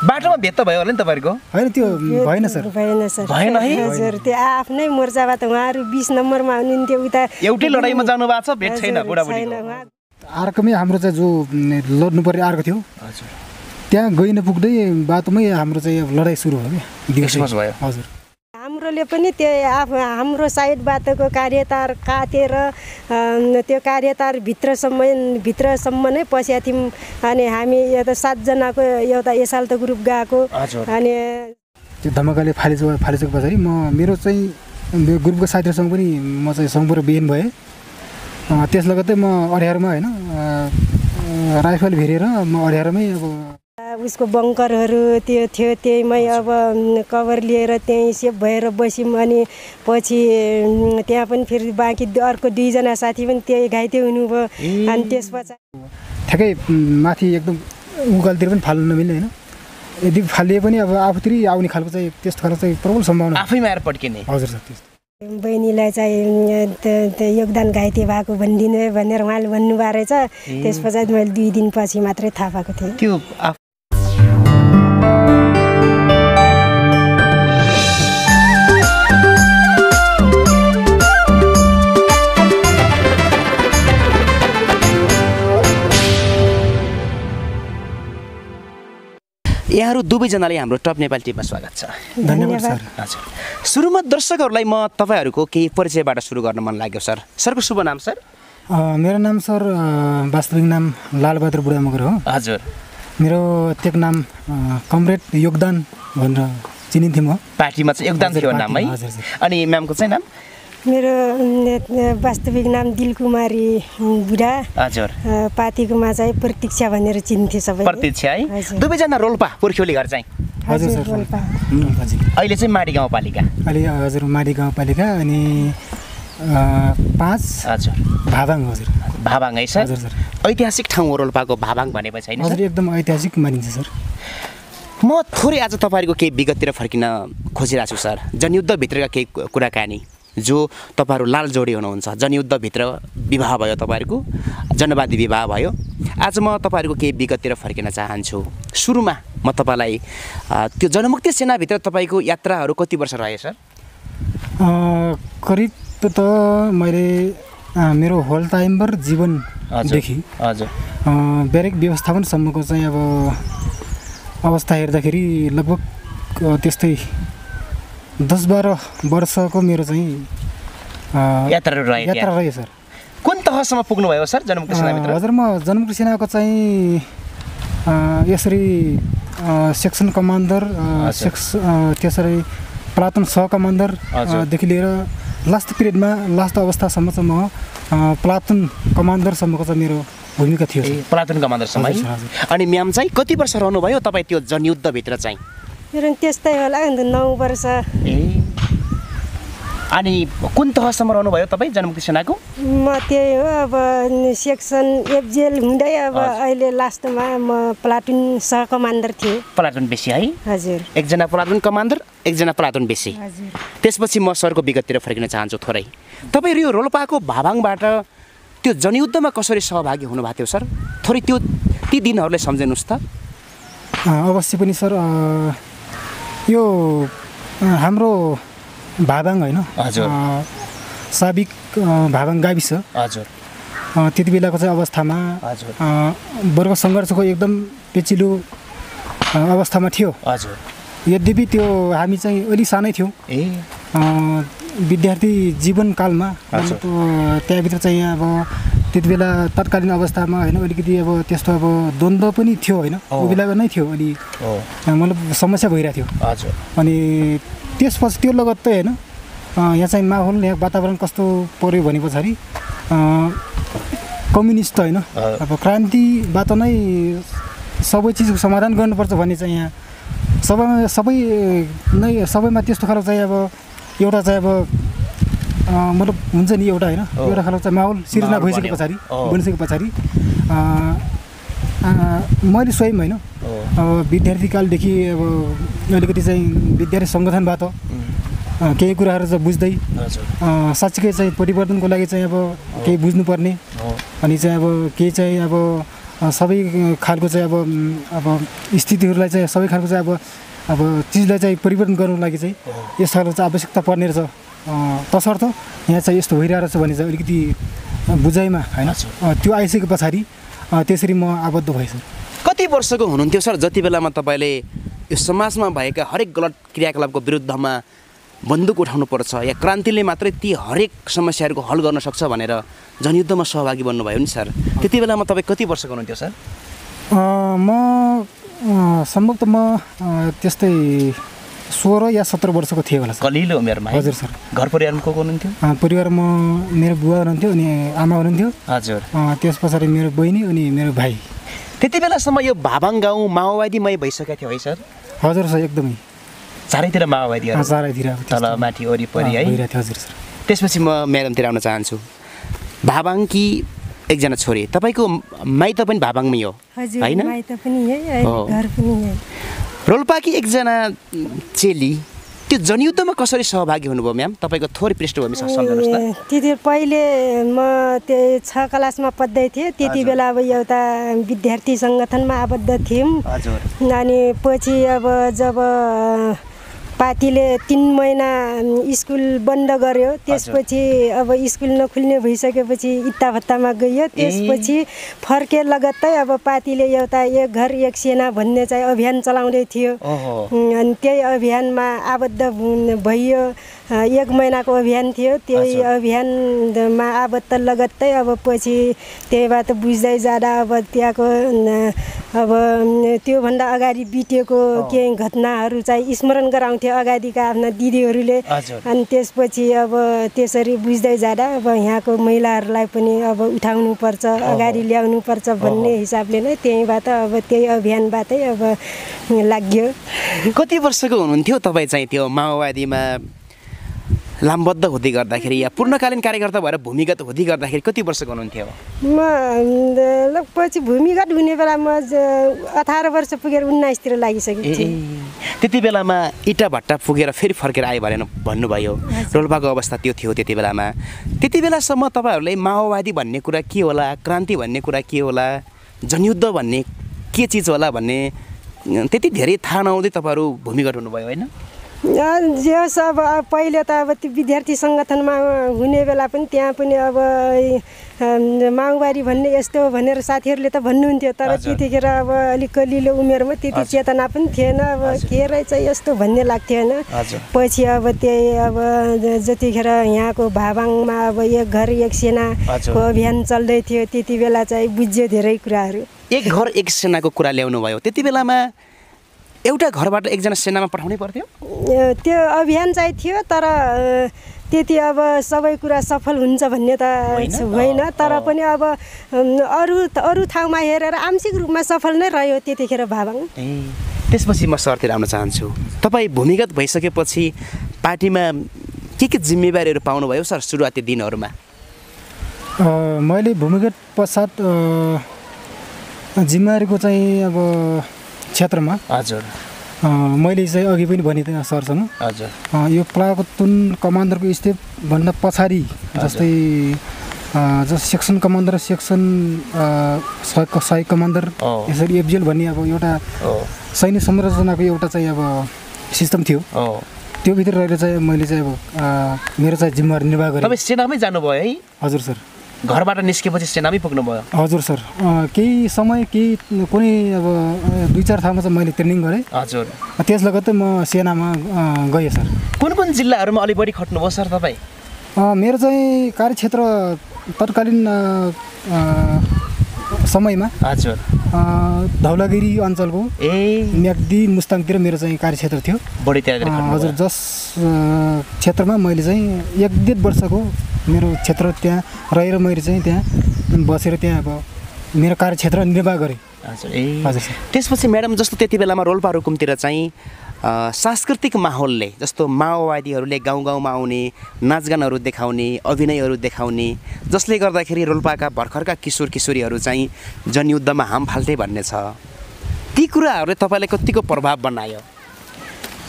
बाटोमा भेट त भयो होला नि तपाईँहरूको? होइन त्यो भएन सर। भएन सर। भएन है? हजुर त्यो आफ्नै मोर्चाबाट उहाँहरू बिस नम्बरमा हुनुहुन्थ्यो उता एउटै लडाइँमा जानु भएको छ भेट छैन अर्कोमै हाम्रो चाहिँ जो लड्नु पर्ने अर्को थियो। हजुर। त्यहाँ गइ नपुग्दै बाटोमै हाम्रो चाहिँ अब लडाइँ सुरु भयो क्या। Christmas भयो। हजुर। हाम्रोले पनि त्यो आफ हाम्रो साइडबाटको कार्यतार काटेर त्यो कार्यतार भित्रसम्म भित्रसम्म नै पसेका थियौँ अनि हामी यता सातजनाको एउटा एसाल्तो ग्रुप गएको। अनि त्यो धमाकाले फालिसके फालिसके पछाडि म मेरो चाहिँ मेरो ग्रुपको साथीहरूसँग पनि म चाहिँ सम्पर्क बिहान भएँ। त्यस लगत्तै म अड्यारोमा होइन राइफल भिरेर म अड्यारोमै अब उसको बङ्करहरू त्यो थियो त्यहीमै अब कभर लिएर त्यहीँ सेफ भएर बस्यौँ अनि पछि त्यहाँ पनि फेरि बाँकी अर्को दुईजना साथी पनि त्यही घाइते हुनुभयो। अनि त्यस पछाडि ठ्याक्कै माथि एकदम उकालतिर पनि फाल्नु नमिल्ने होइन? यदि फालिए पनि अब आफूतिर आउने खालको चाहिँ त्यस्तो खालको चाहिँ प्रबल सम्भावना आफैमा आएर पड्किने। हजुर सर त्यस्तो। बहिनीलाई चाहिँ त्यो योगदान घाइते भएको भनिदिनु भनेर उहाँले भन्नुभएको रहेछ। त्यस पछाडि मैले दुई दिनपछि मात्रै थाहा पाएको थिएँ। त्यो यहाँहरू दुवैजनाले हाम्रो टप नेपाली टिममा स्वागत छ। धन्यवाद सर। हजुर। सुरुमा दर्शकहरूलाई म तपाईँहरूको केही परिचयबाट सुरु गर्न मन लाग्यो सर। सरको शुभ नाम सर? अँ, मेरो नाम सर वास्तविक नाम लालबहादुर बुढा मगर हो। हजुर। मेरो टेक नाम कमरेड योगदान भनेर चिनिन्थेँ म। पार्टीमा चाहिँ योगदान थियो नाम है। अनि म्यामको चाहिँ नाम? मेरो वास्तविक नाम दिलकुमारी बुढा। हजुर। पातीकोमा चाहिँ प्रतीक्षा भनेर चिन्थ्यो सबै प्रतीक्षा है। दुवैजना रोल्पा पुर्ख्यौली घर चाहिँ? हजुर सर रोल्पा। अहिले चाहिँ माडी गाउँपालिका? अहिले हजुर माडी गाउँपालिका अनि पाँच हजुर। भाबाङ हजुर। भाबाङ है सर? हजुर सर। ऐतिहासिक ठाउँ हो रोल्पाको भाबाङ भनेपछि होइन हजुर सर? एकदम ऐतिहासिक मानिन्छ सर। म थोरै आज तपाईँहरूको केही विगततिर फर्किन खोजिरहेको छु सर। जनयुद्धभित्रका केही कुराकानी। जो तपाईँहरू लाल जोडी हुनुहुन्छ जनयुद्धभित्र विवाह भयो तपाईँहरूको जनवादी विवाह भयो। आज म तपाईँहरूको केही विगततिर फर्किन चाहन्छु। सुरुमा म तपाईँलाई त्यो जनमुक्ति सेनाभित्र तपाईँको यात्राहरू कति वर्ष रहे सर? करिब त मैले मेरो होल टाइमभर जीवनदेखि हजुर ब्यारेक व्यवस्थापनसम्मको चाहिँ अब अवस्था हेर्दाखेरि लगभग त्यस्तै दस बाह्र वर्षको मेरो चाहिँ यात्रा त्यहाँ। रह्यो सर कुन तहसम्म पुग्नुभयो सर अँ, हजुर म जनमुक्ति सेनाको चाहिँ यसरी सेक्सन कमान्डर। सेक्स त्यसरी प्लाटुन सह कमान्डर हजुर। अँ, देखि लिएर लास्ट पिरियडमा लास्ट अवस्थासम्म चाहिँ म प्लाटुन कमान्डरसम्मको चाहिँ मेरो भूमिका थियो प्लाटुन कमान्डरसम्म। अनि म्याम चाहिँ कति वर्ष रहनुभयो तपाईँ त्यो जनयुद्धभित्र चाहिँ मेरो पनि त्यस्तै होला अन्त नौ वर्ष ए अनि कुन तहसम्म रहनुभयो तपाईँ जनमुक्ति सेनाको म त्यही हो अब सेक्सन एफजेल हुँदै अब। अहिले लास्टमा म प्लाटुन सह कमान्डर थिएँ प्लाटुन बेसी है हजुर एकजना प्लाटुन कमान्डर एकजना प्लाटुन बेसी हजुर त्यसपछि म सरको विगततिर फर्किन चाहन्छु थोरै तपाईँहरू यो रोल्पाको भाबाङबाट त्यो जनयुद्धमा कसरी सहभागी हुनुभएको थियो सर थोरै त्यो ती दिनहरूलाई सम्झिनुहोस् त अवश्य पनि सर यो हाम्रो भाबाङ होइन? साबिक अँ, भाबाङ गाविस। हजुर। त्यति बेलाको चाहिँ अवस्थामा वर्ग सङ्घर्षको एकदम पेचिलो अवस्थामा थियो। हजुर। यद्यपि त्यो हामी चाहिँ अलिक सानै थियौँ। ए। विद्यार्थी जीवनकालमा त्यहाँभित्र चाहिँ अब त्यति बेला तत्कालीन अवस्थामा होइन अलिकति अब त्यस्तो अब द्वन्द्व पनि थियो होइन। बेलाको नै थियो अलि मतलब समस्या भइरहेको थियो। अनि त्यसपछि त्यो लगत्तै होइन यहाँ चाहिँ माहौल यहाँ वातावरण कस्तो पऱ्यो भने पछाडि कम्युनिस्ट होइन अब क्रान्तिबाट नै सबै चिजको समाधान गर्नुपर्छ भन्ने चाहिँ यहाँ सबैमा सबै नै सबैमा त्यस्तो खालको चाहिँ अब एउटा चाहिँ अब मतलब हुन्छ नि एउटा होइन। एउटा खालको चाहिँ माहौल सिर्जना भइसके। पछाडि। बनिसके पछाडि मैले स्वयं होइन अब विद्यार्थीकालदेखि अब अलिकति चाहिँ विद्यार्थी सङ्गठनबाट केही कुराहरू चाहिँ बुझ्दै साँच्चीकै चाहिँ परिवर्तनको लागि चाहिँ अब केही बुझ्नुपर्ने। अनि चाहिँ अब केही चाहिँ अब सबै खालको चाहिँ अब अब स्थितिहरूलाई चाहिँ सबै खालको चाहिँ अब अब चिजलाई चाहिँ परिवर्तन गर्नुको लागि चाहिँ यस खालको चाहिँ आवश्यकता पर्ने रहेछ। तसर्थ यहाँ चाहिँ यस्तो भइरहेको छ भने चाहिँ अलिकति बुझाइमा होइन? त्यो आइसके पछाडि त्यसरी म आबद्ध भएँ सर कति वर्षको हुनुहुन्थ्यो सर जति बेलामा तपाईँले यो समाजमा भएका हरेक गलत क्रियाकलापको विरुद्धमा बन्दुक उठाउनुपर्छ या क्रान्तिले मात्रै ती हरेक समस्याहरूको हल गर्न सक्छ भनेर जनयुद्धमा सहभागी बन्नुभयो नि सर? त्यति बेलामा तपाईँ कति वर्षको हुनुहुन्थ्यो सर? म सम्भवतः म त्यस्तै सोह्र या सत्र वर्षको थिएँ होला कलिलो उमेरमा? हजुर सर घर परिवारमा को को हुनुहुन्थ्यो परिवारमा मेरो बुवा हुनुहुन्थ्यो अनि आमा हुनुहुन्थ्यो हजुर त्यस पछाडि मेरो बहिनी अनि मेरो भाइ त्यति बेलासम्म यो भाबाङ गाउँ माओवादीमय भइसकेको थियो है सर हजुर सर एकदमै चारैतिर अ, माओवादीहरू चारैतिर तल माथि वरिपरि है हजुर सर त्यसपछि म म्याडमतिर आउन चाहन्छु भाबाङकी एकजना छोरी। तपाईँको माइत पनि भाबाङमै हो। होइन रोल्पाकी एकजना चेली त्यो जनयुद्धमा कसरी सहभागी हुनुभयो म्याम? तपाईँको थोरै पृष्ठभूमि त्यति पहिले म त्यो छ क्लासमा पढ्दै थिएँ। त्यति। बेला अब एउटा विद्यार्थी सङ्गठनमा आबद्ध थियौँ। अनि पछि अब जब पार्टीले तिन महिना स्कुल बन्द गर्यो। त्यसपछि अब स्कुल नखुल्ने भइसकेपछि इत्ता भत्तामा गइयो त्यसपछि फर्के लगत्तै अब पार्टीले एउटा एक घर एक सेना भन्ने चाहिँ अभियान चलाउँदै थियो। अनि त्यही अभियानमा आबद्ध भइयो। एक महिनाको अभियान थियो। त्यही। अभियानमा आबद्ध लगत्तै अब पछि त्यहीबाट बुझ्दै जाँदा अब त्यहाँको अब त्योभन्दा अगाडि बितेको केही घटनाहरू चाहिँ स्मरण गराउँथ्यो अगाडिका आफ्ना दिदीहरूले। अनि त्यसपछि अब त्यसरी बुझ्दै जाँदा अब यहाँको महिलाहरूलाई पनि अब उठाउनुपर्छ अगाडि ल्याउनुपर्छ भन्ने हिसाबले नै त्यहीँबाट अब त्यही अभियानबाटै अब लाग्यो। कति वर्षको हुनुहुन्थ्यो तपाईँ चाहिँ त्यो माओवादीमा लामबद्ध हुँदै गर्दाखेरि या पूर्णकालीन कार्यकर्ता भएर भूमिगत हुँदै गर्दाखेरि कति वर्षको हुनुहुन्थ्यो? म पछि भूमिगत हुने बेला म ज- अठार वर्ष पुगेर उन्नाइसतिर लागिसकेको थिएँ। त्यति बेलामा इँटा भट्टा पुगेर फेरि फर्केर आयो भनेर भन्नुभयो। रोल्पाको अवस्था त्यो थियो त्यति बेलामा। त्यति बेलासम्म तपाईँहरूले माओवादी भन्ने कुरा के होला क्रान्ति भन्ने कुरा के होला जनयुद्ध भन्ने के चिज होला भन्ने त्यति धेरै थाहा नहुँदै तपाईँहरू भूमिगत हुनुभयो होइन? जे होस् अब पहिले त अब त्यो विद्यार्थी सङ्गठनमा हुने बेला पनि त्यहाँ पनि अब माओवादी भन्ने यस्तो भनेर साथीहरूले त भन्नुहुन्थ्यो तर। त्यतिखेर अब अलिक कलिलो उमेरमा त्यति चेतना पनि थिएन अब के रहेछ यस्तो भन्ने लाग्थ्यो होइन। पछि अब त्यही अब जतिखेर यहाँको भाबाङमा अब एक घर एक सेनाको। अभियान चल्दै थियो त्यति बेला चाहिँ बुझ्यो धेरै कुराहरू। एक घर एक सेनाको कुरा ल्याउनु भयो त्यति बेलामा एउटा घरबाट एकजना सेनामा पठाउनै पर्थ्यो त्यो अभियान चाहिँ थियो तर त्यति अब सबै कुरा सफल हुन्छ भन्ने त होइन? तर। पनि अब अरू अरू ठाउँमा हेरेर आंशिक रूपमा सफल नै रह्यो त्यतिखेर भाबाङ ए त्यसपछि म सरतिर आउन चाहन्छु तपाईँ भूमिगत भइसकेपछि पार्टीमा के के जिम्मेवारीहरू पाउनुभयो सर सुरुवाती दिनहरूमा अ, मैले भूमिगत पश्चात जिम्मेवारीको चाहिँ अब क्षेत्रमा? हजुर। मैले चाहिँ अघि पनि भने थिएँ सरसँग। हजुर। यो प्लाटुन कमान्डरको स्टेपभन्दा पछाडि जस्तै जस सेक्सन कमान्डर सेक्सन सहायक कमान्डर। यसरी एफजिएल भन्ने अब एउटा सैन्य संरचनाको एउटा चाहिँ अब सिस्टम थियो। त्योभित्र रहेर चाहिँ मैले चाहिँ अब मेरो चाहिँ जिम्मेवारी निर्वाह गरेँ। तपाईँ सेनामै जानुभयो है? हजुर सर। घरबाट निस्केपछि सेनामै पुग्नुभयो। हजुर सर। केही समय केही कुनै अब दुई चार ठाउँमा चाहिँ मैले ट्रेनिङ गरेँ। हजुर। त्यस लगत्तै म सेनामा गएँ सर। कुन कुन जिल्लाहरूमा अलि बढी खट्नुभयो सर तपाईँ? मेरो चाहिँ कार्यक्षेत्र तत्कालीन समयमा? हजुर। धौलागिरी अञ्चलको ए। म्याग्दी मुस्ताङतिर मेरो चाहिँ कार्यक्षेत्र थियो। बढी। हजुर जस क्षेत्रमा मैले चाहिँ एक डेढ वर्षको मेरो क्षेत्र त्यहाँ रहेर मैले चाहिँ त्यहाँ बसेर त्यहाँ अब मेरो कार्यक्षेत्र निर्वाह गरेँ। हजुर ए। हजुर त्यसपछि म्याडम जस्तो त्यति बेलामा रोल्पा रुकुमतिर चाहिँ सांस्कृतिक माहौलले जस्तो माओवादीहरूले गाउँ गाउँमा आउने नाचगानहरू देखाउने अभिनयहरू देखाउने जसले गर्दाखेरि रोल्पाका भर्खरका किशोर किशोरीहरू चाहिँ जनयुद्धमा हाम फाल्टे भन्ने छ। ती कुराहरूले तपाईँलाई कतिको प्रभाव बनायो?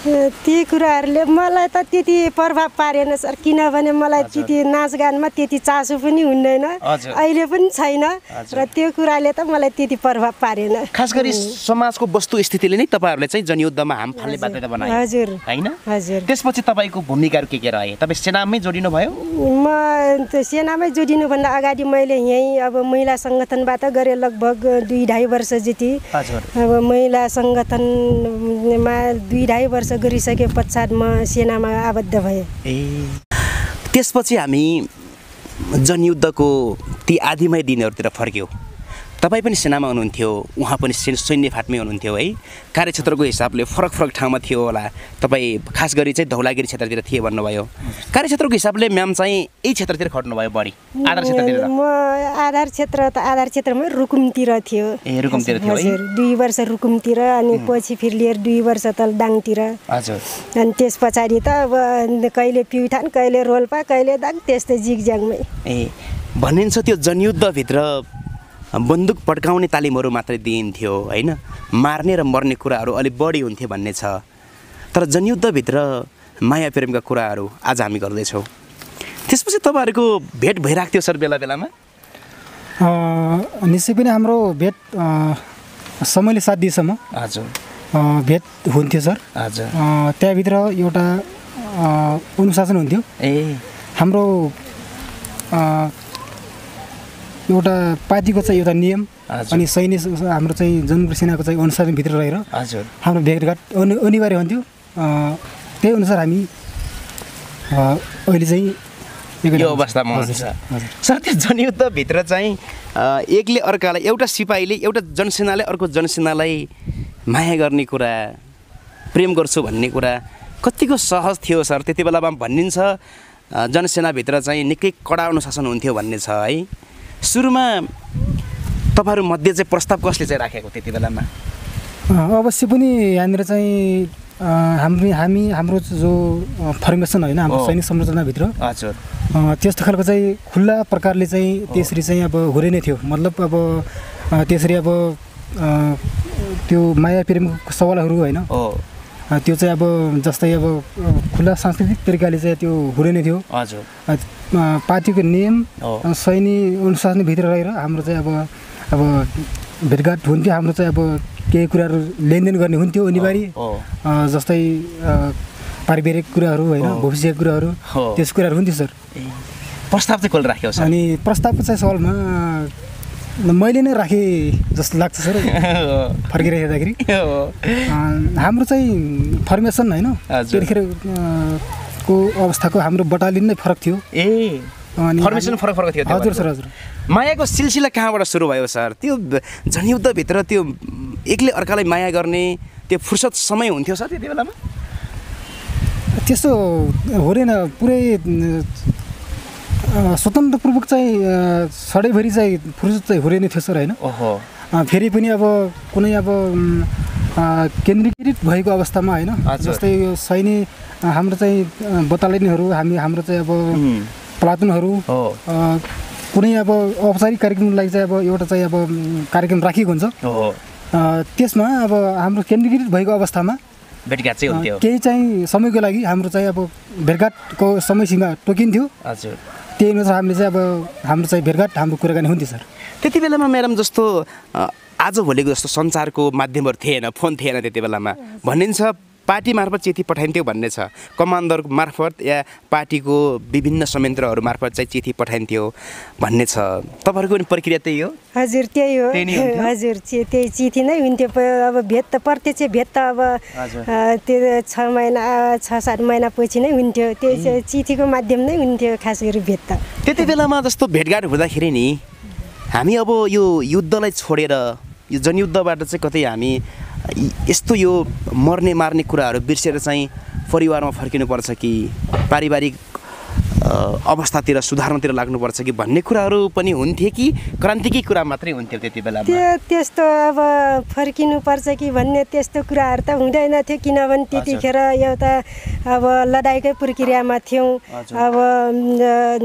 ती कुराहरूले मलाई त त्यति प्रभाव पारेन सर किनभने मलाई त्यति नाचगानमा त्यति चासो पनि हुँदैन। अहिले पनि छैन। र त्यो कुराले त मलाई त्यति प्रभाव पारेन। खास गरी समाजको वस्तु स्थितिले नै तपाईँहरूले चाहिँ जनयुद्धमा हाम फाल्ने बाध्यता बनायो। हजुर। होइन? हजुर। त्यसपछि तपाईँको भूमिकाहरू के के रहे? तपाईँ सेनामै जोडिनु भयो? म सेनामै जोडिनुभन्दा अगाडि मैले यहीँ अब महिला सङ्गठनबाट गरेँ लगभग दुई ढाई वर्ष जति। अब महिला सङ्गठनमा दुई ढाई वर्ष गरिसके पश्चात म सेनामा आबद्ध भएँ। त्यसपछि हामी जनयुद्धको ती आदिमय दिनहरूतिर फर्क्यौँ। तपाईँ पनि सेनामा हुनुहुन्थ्यो उहाँ पनि सै- सैन्य फाटमै हुनुहुन्थ्यो है। कार्यक्षेत्रको हिसाबले फरक फरक ठाउँमा थियो होला। तपाईँ खास गरी चाहिँ धौलागिरी क्षेत्रतिर थिए भन्नुभयो। कार्यक्षेत्रको हिसाबले म्याम चाहिँ यही क्षेत्रतिर खट्नुभयो बढी। आधार क्षेत्रतिर म आधार क्षेत्र त आधार क्षेत्रमै रुकुमतिर थियो। ए, रुकुमतिर थियो है? दुई वर्ष रुकुमतिर अनि पछि फेरि लिएर दुई वर्ष त दाङतिर। हजुर। अनि त्यस पछाडि त अब कहिले प्युठान कहिले रोल्पा कहिले दाङ त्यस्तै जिगज्याङमै ए भनिन्छ त्यो जनयुद्धभित्र बन्दुक पड्काउने तालिमहरू मात्रै दिइन्थ्यो होइन? मार्ने र मर्ने कुराहरू अलिक बढी हुन्थ्यो भन्ने छ। तर जनयुद्धभित्र माया प्रेमका कुराहरू आज हामी गर्दैछौँ। त्यसपछि तपाईँहरूको भेट भइरहेको थियो सर बेला बेलामा? निश्चय पनि हाम्रो भेट समयले साथ दिएसम्म हजुर भेट हुन्थ्यो सर। हजुर त्यहाँभित्र एउटा अनुशासन हुन्थ्यो। ए। हाम्रो एउटा पार्टीको चाहिँ एउटा नियम। अनि सैन्य स- हाम्रो चाहिँ जनमुक्ति सेनाको चाहिँ अनुशासनभित्र रहेर हजुर। हाम्रो भेटघाट अनि अनिवार्य हुन्थ्यो। त्यही अनुसार हामी अहिले चाहिँ यो अवस्थामा हजुर सर त्यो जनयुद्धभित्र चाहिँ एकले अर्कालाई एउटा सिपाहीले एउटा जनसेनाले अर्को जनसेनालाई माया गर्ने कुरा प्रेम गर्छु भन्ने कुरा कतिको सहज थियो सर। त्यति बेलामा भनिन्छ जनसेनाभित्र चाहिँ निकै कडा अनुशासन हुन्थ्यो भन्ने छ है। सुरुमा तपाईँहरू मध्ये चाहिँ प्रस्ताव कसले चाहिँ राखेको त्यति बेलामा? अवश्य पनि यहाँनिर चाहिँ अ, हाम्रो हामी हाम्रो जो फर्मेसन होइन हाम्रो। सैनिक संरचनाभित्र हजुर त्यस्तो खालको चाहिँ खुल्ला प्रकारले चाहिँ त्यसरी चाहिँ अब हुरे नै थियो। मतलब अब त्यसरी अब त्यो माया प्रेमको सवालहरू होइन। त्यो चाहिँ अब जस्तै अब अ, खुल्ला सांस्कृतिक तरिकाले चाहिँ त्यो हुरे नै थियो। हजुर। पार्टीको नियम सैनिक अनुशासनभित्र रहेर हाम्रो चाहिँ अब अब भेटघाट हुन्थ्यो हाम्रो चाहिँ अब केही कुराहरू लेनदेन गर्ने हुन्थ्यो अनिवार्य। जस्तै पारिवारिक कुराहरू होइन। भविष्यको कुराहरू। त्यस कुराहरू हुन्थ्यो सर। प्रस्ताव चाहिँ कसले राख्यो अनि प्रस्तावको चाहिँ सवालमा मैले नै राखेँ जस्तो लाग्छ सर। हो। फर्केर हेर्दाखेरि हो हाम्रो चाहिँ फर्मेसन होइन। हजुर। त्यतिखेर अ, को अवस्थाको हाम्रो बटालियन नै फरक थियो। ए। फर्मेसन फरक फरक थियो हजुर सर। हजुर। मायाको सिलसिला कहाँबाट सुरु भयो सर? त्यो जनयुद्धभित्र त्यो एकले अर्कालाई माया गर्ने त्यो फुर्सद समय हुन्थ्यो सर त्यति बेलामा? त्यस्तो हुँदैन पुरै अ, स्वतन्त्रपूर्वक चाहिँ अ, सधैँभरि चाहिँ फुर्सद चाहिँ हुँदैन थियो सर होइन? फेरि पनि अब कुनै अब केन्द्रीकृत भएको अवस्थामा होइन। जस्तै यो सैनिक हाम्रो चाहिँ अ, बटालियनहरू हामी हाम्रो चाहिँ अब प्लाटुनहरू कुनै अब औपचारिक कार्यक्रमको लागि चाहिँ अब एउटा चाहिँ अब कार्यक्रम राखिएको हुन्छ। त्यसमा अब हाम्रो केन्द्रीकृत भएको अवस्थामा भेटघाट चाहिँ हुन्थ्यो। केही चाहिँ समयको लागि हाम्रो चाहिँ अब भेटघाटको समय सीमा तोकिन्थ्यो हजुर। त्यही अनुसार हामीले चाहिँ अब हाम्रो चाहिँ भेटघाट हाम्रो कुराकानी हुन्थ्यो सर। त्यति बेलामा म्याडम जस्तो अ, आजभोलिको जस्तो सञ्चारको माध्यमहरू थिएन फोन थिएन त्यति बेलामा। भनिन्छ पार्टी मार्फत चिठी पठाइन्थ्यो भन्ने छ। कमान्डर मार्फत या पार्टीको विभिन्न संयन्त्रहरू मार्फत चाहिँ चिठी पठाइन्थ्यो भन्ने छ। तपाईँहरूको पनि प्रक्रिया त्यही हो? हजुर त्यही हो? हजुर त्यही चिठी नै हुन्थ्यो। अब भेट त प्रत्यक्ष भेट त अब त्यो छ महिना छ सात महिनापछि नै हुन्थ्यो। त्यही चाहिँ चिठीको माध्यम नै हुन्थ्यो खास गरी भेट त। त्यति बेलामा जस्तो भेटघाट हुँदाखेरि नि हामी अब यो युद्धलाई छोडेर यो जनयुद्धबाट चाहिँ कतै हामी यस्तो यो मर्ने मार्ने कुराहरू बिर्सेर चाहिँ परिवारमा फर्किनुपर्छ कि पारिवारिक अवस्थातिर सुधार्नतिर लाग्नुपर्छ कि भन्ने कुराहरू पनि हुन्थे कि क्रान्तिकै कुरा मात्रै हुन्थ्यो त्यति बेला त्यो त्यस्तो अब फर्किनुपर्छ कि भन्ने त्यस्तो कुराहरू त हुँदैन थियो किनभने त्यतिखेर एउटा अब लडाइँकै प्रक्रियामा थियौँ। अब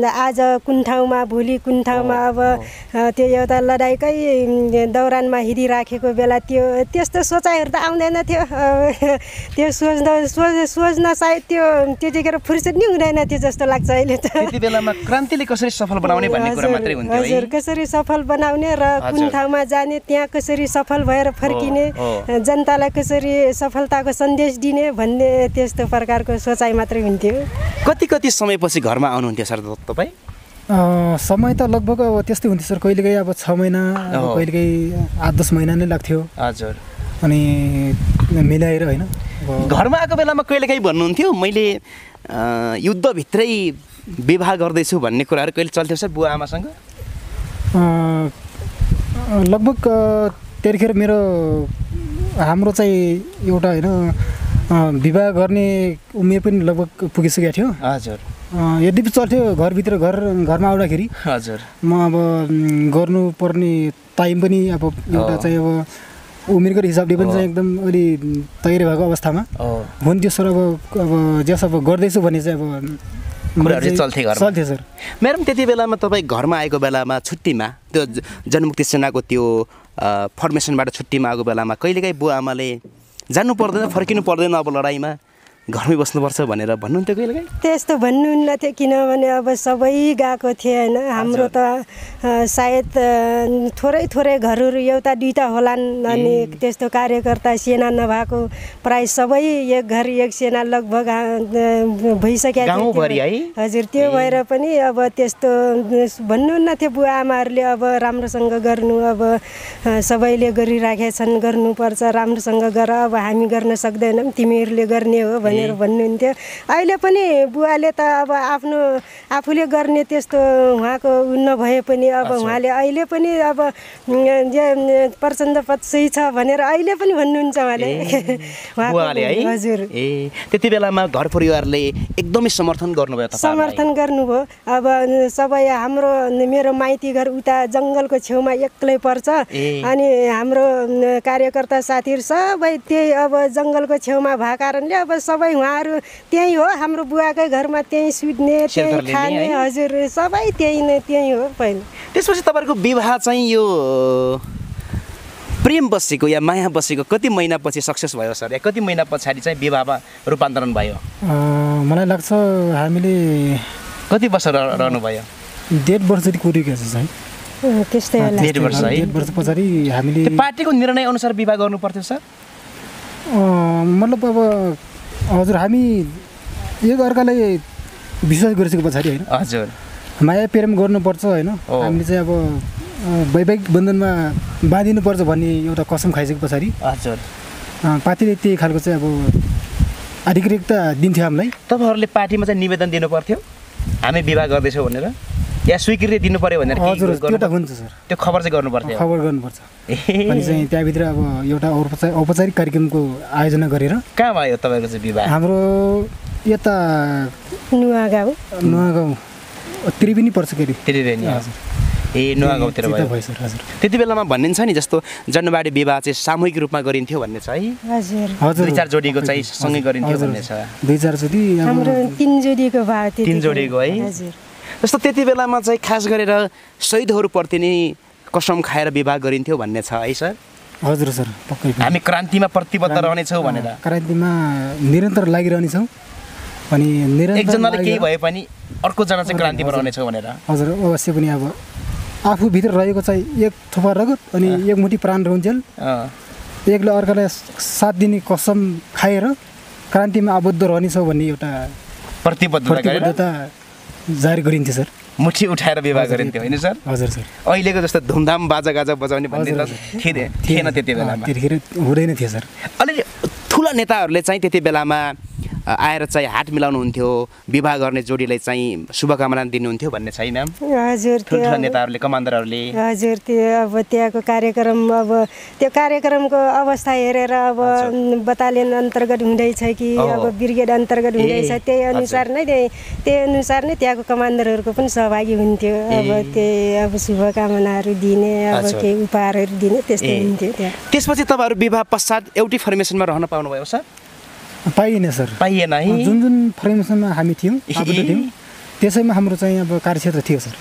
आज कुन ठाउँमा भोलि कुन ठाउँमा अब त्यो एउटा लडाइँकै दौरानमा हिँडिराखेको बेला त्यो त्यस्तो सोचाइहरू त आउँदैन थियो त्यो सोच्न सोच सोच्न सायद त्यो त्यतिखेर फुर्सद नै हुँदैन थियो जस्तो लाग्छ अहिले त त्यति बेलामा क्रान्तिले कसरी सफल बनाउने भन्ने कुरा मात्रै हुन्थ्यो हजुर कसरी सफल बनाउने र कुन। ठाउँमा जाने त्यहाँ कसरी सफल भएर फर्किने। जनतालाई कसरी सफलताको सन्देश दिने भन्ने त्यस्तो प्रकारको सोचाइ मात्रै हुन्थ्यो कति कति समयपछि घरमा आउनुहुन्थ्यो सर तपाईँ अँ, समय त लगभग अब त्यस्तै हुन्थ्यो सर कहिलेकाहीँ अब छ महिना। कहिलेकाहीँ आठ दस महिना नै लाग्थ्यो हजुर अनि मिलाएर होइन घरमा आएको बेलामा कहिलेकाहीँ भन्नुहुन्थ्यो मैले युद्धभित्रै विवाह गर्दैछु भन्ने कुराहरू कहिले चल्थ्यो सर बुवा आमासँग? लगभग त्यतिखेर मेरो हाम्रो चाहिँ एउटा होइन विवाह गर्ने उमेर पनि लगभग पुगिसकेको थियो। हजुर। यद्यपि चल्थ्यो घरभित्र घर घरमा आउँदाखेरि। हजुर। म अब गर्नुपर्ने टाइम पनि अब एउटा। चाहिँ अब उमेरको हिसाबले पनि चाहिँ एकदम अलि तयारी भएको अवस्थामा। हुन्थ्यो सर अब अब जस अब गर्दैछु भने चाहिँ अब कुराहरू चल्थे घरमा। चल्थ्यो सर म्याडम त्यति बेलामा तपाईँ घरमा आएको बेलामा छुट्टीमा त्यो जनमुक्ति सेनाको त्यो फर्मेसनबाट छुट्टीमा आएको बेलामा कहिलेकाहीँ बुवा आमाले जानु पर्दैन फर्किनु पर्दैन अब लडाइँमा घरमै बस्नुपर्छ भनेर भन्नुहुन्थ्यो कहिलेकाहीँ त्यस्तो भन्नुहुन्न थियो किनभने अब सबै गएको थिए होइन। हाम्रो त सायद थोरै थोरै घरहरू एउटा दुईवटा होलान् अनि त्यस्तो कार्यकर्ता सेना नभएको प्राय सबै एक घर एक सेना लगभग भइसकेको थियो? हजुर त्यो भएर पनि अब त्यस्तो भन्नुहुन्न थियो बुवा आमाहरूले अब राम्रोसँग गर्नु अब सबैले गरिराखेका छन् गर्नुपर्छ राम्रोसँग गर अब हामी गर्न सक्दैनौँ तिमीहरूले गर्ने हो भनेर भन्नुहुन्थ्यो। अहिले पनि बुवाले त अब आफ्नो आफूले गर्ने त्यस्तो उहाँको नभए पनि अब उहाँले अहिले पनि अब प्रचण्ड पद सही छ भनेर अहिले पनि भन्नुहुन्छ उहाँले। बुवाले है? हजुर। ए त्यति बेलामा घर परिवारले एकदमै समर्थन गर्नुभयो समर्थन गर्नुभयो। अब सबै हाम्रो मेरो माइती घर उता जङ्गलको छेउमा एक्लै पर्छ। अनि हाम्रो कार्यकर्ता साथीहरू सबै त्यही अब जङ्गलको छेउमा भएको कारणले अब सबै उहाँहरू त्यहीँ हो हाम्रो बुवाकै घरमा त्यहीँ सुत्ने त्यहीँ खाने है? हजुर सबै त्यहीँ नै त्यहीँ हो पहिला। त्यसपछि तपाईँहरूको विवाह चाहिँ यो प्रेम बसेको या माया बसेको कति महिनापछि सक्सेस भयो सर? या कति महिना पछाडि चाहिँ विवाहमा रूपान्तरण भयो? अँ, मलाई लाग्छ हामीले कति वर्ष रहनुभयो डेढ वर्ष जति कुरेको छ चाहिँ त्यस्तै डेढ वर्ष है? डेढ वर्ष पछाडि हामीले त्यो पार्टीको निर्णय अनुसार विवाह गर्नु पर्थ्यो सर? अँ, मतलब अब हजुर हामी एक अर्कालाई विश्वास गरिसके पछाडि होइन। हजुर। माया प्रेम गर्नुपर्छ होइन। हामीले चाहिँ अब वैवाहिक बन्धनमा बाँधिनुपर्छ भन्ने एउटा कसम खाइसके पछाडि। हजुर। पार्टीले त्यही खालको चाहिँ अब अधिकारिकता दिन्थ्यो हामीलाई। तपाईँहरूले पार्टीमा चाहिँ निवेदन दिनु पर्थ्यो हामी विवाह गर्दैछौँ भनेर। या स्वीकृति दिनु पर्यो भनेर हजुर त हुन्छ सर। त्यो खबर चाहिँ गर्नु पर्थ्यो खबर गर्नुपर्छ। ए अनि चाहिँ त्यहाँभित्र अब एउटा औपचारिक औपचारिक कार्यक्रमको आयोजना गरेर कहाँ भयो तपाईँको चाहिँ विवाह? हाम्रो यता नुवा गाउँ नुवागाउँ। त्रिवेणी पर्छ के अरे त्रिवेणी ए नुवागाउँतिर त्यता भयो। भयो सर हजुर। त्यति बेलामा भनिन्छ नि जस्तो जन्मबारी विवाह चाहिँ सामूहिक रूपमा गरिन्थ्यो भन्ने छ है। हजुर। हजुर। दुई चार जोडीको चाहिँ सँगै गरिन्थ्यो हजुर, भन्ने छ। दुई चारचोटि अब हाम्रो तिन जोडीको भयो। तिन जोडीको है? हजुर। जस्तो त्यति बेलामा चाहिँ खास गरेर शहीदहरूप्रति नै कसम खाएर विवाह गरिन्थ्यो भन्ने छ है सर? हजुर सर पक्कै पनि। हामी क्रान्तिमा प्रतिबद्ध रहनेछौँ भनेर क्रान्तिमा निरन्तर लागिरहनेछौँ। अनि निरन्तर एकजनाले केही लागि- भए पनि अर्कोजना चाहिँ क्रान्तिमा रहनेछौँ भनेर। हजुर अवश्य पनि अब आफूभित्र रहेको चाहिँ एक थोपा रगत अनि एक मुठी प्राण रहन्जेल अँ, एकले अर्कालाई साथ दिने कसम खाएर क्रान्तिमा आबद्ध रहनेछौँ भन्ने एउटा प्रतिबद्धता जारी गरिन्थ्यो सर। मुठी उठाएर विवाह गरिन्थ्यो होइन सर? हजुर सर। अहिलेको जस्तो धुमधाम बाजा गाजा बजाउने भन्ने थिएन त्यति त्यतिखेर हुँदैन थियो सर। अलि ठुला नेताहरूले चाहिँ त्यति बेलामा आएर चाहिँ हात मिलाउनुहुन्थ्यो विवाह गर्ने जोडीलाई चाहिँ शुभकामना दिनुहुन्थ्यो भन्ने छ है म्याम हजुर त्यो ठुल्ठुला नेताहरूले कमान्डरहरूले हजुर त्यो अब त्यहाँको कार्यक्रम अब त्यो कार्यक्रमको अवस्था हेरेर अब बटालियन अन्तर्गत हुँदैछ कि। अब ब्रिगेड अन्तर्गत हुँदैछ त्यही अनुसार नै त्यही त्यही अनुसार नै त्यहाँको कमान्डरहरूको पनि सहभागी हुन्थ्यो अब। त्यही अब शुभकामनाहरू दिने अब। केही उपहारहरू दिने त्यस्तो। हुन्थ्यो त्यहाँ त्यसपछि तपाईँहरू विवाह पश्चात एउटै फर्मेसनमा रहन पाउनुभयो सर पाइएन सर। पाइएन है? जुन जुन फर्मेसनमा हामी थियौँ थियौँ त्यसैमा हाम्रो चाहिँ अब कार्यक्षेत्र थियो सर।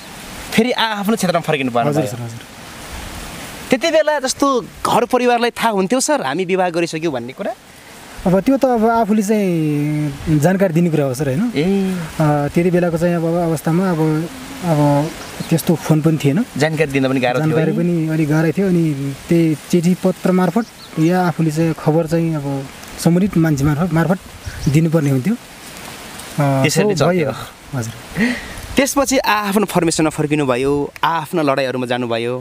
फेरि आ आफ्नो क्षेत्रमा फर्किनु पर्नु हजुर सर हजुर। त्यति बेला जस्तो घर परिवारलाई थाहा हुन्थ्यो सर हामी विवाह गरिसक्यौँ भन्ने कुरा? अब त्यो त अब आफूले चाहिँ जानकारी दिने कुरा हो सर होइन? त्यति बेलाको चाहिँ अब अवस्थामा अब अब त्यस्तो फोन पनि थिएन। जानकारी दिँदा पनि गाह्रो जानकारी? पनि अलिक गाह्रै थियो अनि त्यही चिठी पत्र मार्फत या आफूले चाहिँ खबर चाहिँ अब सम्बन्धित मान्छे मार्फत मार्फत दिनुपर्ने हुन्थ्यो। भयो। हजुर। त्यसपछि आ आफ्नो फर्मेसनमा फर्किनु भयो आ आफ्ना लडाइँहरूमा जानुभयो।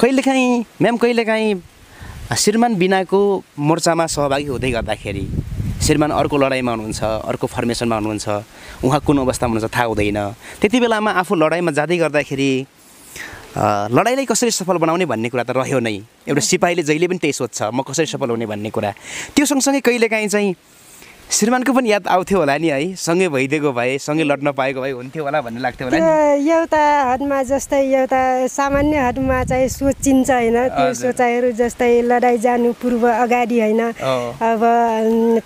कहिलेकाहीँ म्याम कहिलेकाहीँ श्रीमान बिनाको मोर्चामा सहभागी हुँदै गर्दाखेरि श्रीमान अर्को लडाइँमा हुनुहुन्छ अर्को फर्मेसनमा हुनुहुन्छ उहाँ कुन अवस्थामा हुनुहुन्छ थाहा हुँदैन। त्यति बेलामा आफू लडाइँमा जाँदै गर्दाखेरि लडाइँलाई कसरी सफल बनाउने भन्ने कुरा त रह्यो नै। एउटा सिपाहीले जहिले पनि त्यही सोध्छ म कसरी सफल हुने भन्ने कुरा। त्यो सँगसँगै कहिलेकाहीँ चाहिँ श्रीमानको पनि याद आउँथ्यो होला नि है सँगै भइदिएको भए सँगै लड्न पाएको भए हुन्थ्यो होला भन्ने लाग्थ्यो होला एउटा हदमा जस्तै एउटा सामान्य हदमा चाहिँ सोचिन्छ होइन त्यो। सोचाइहरू जस्तै लडाइँ जानु पूर्व अगाडि होइन। अब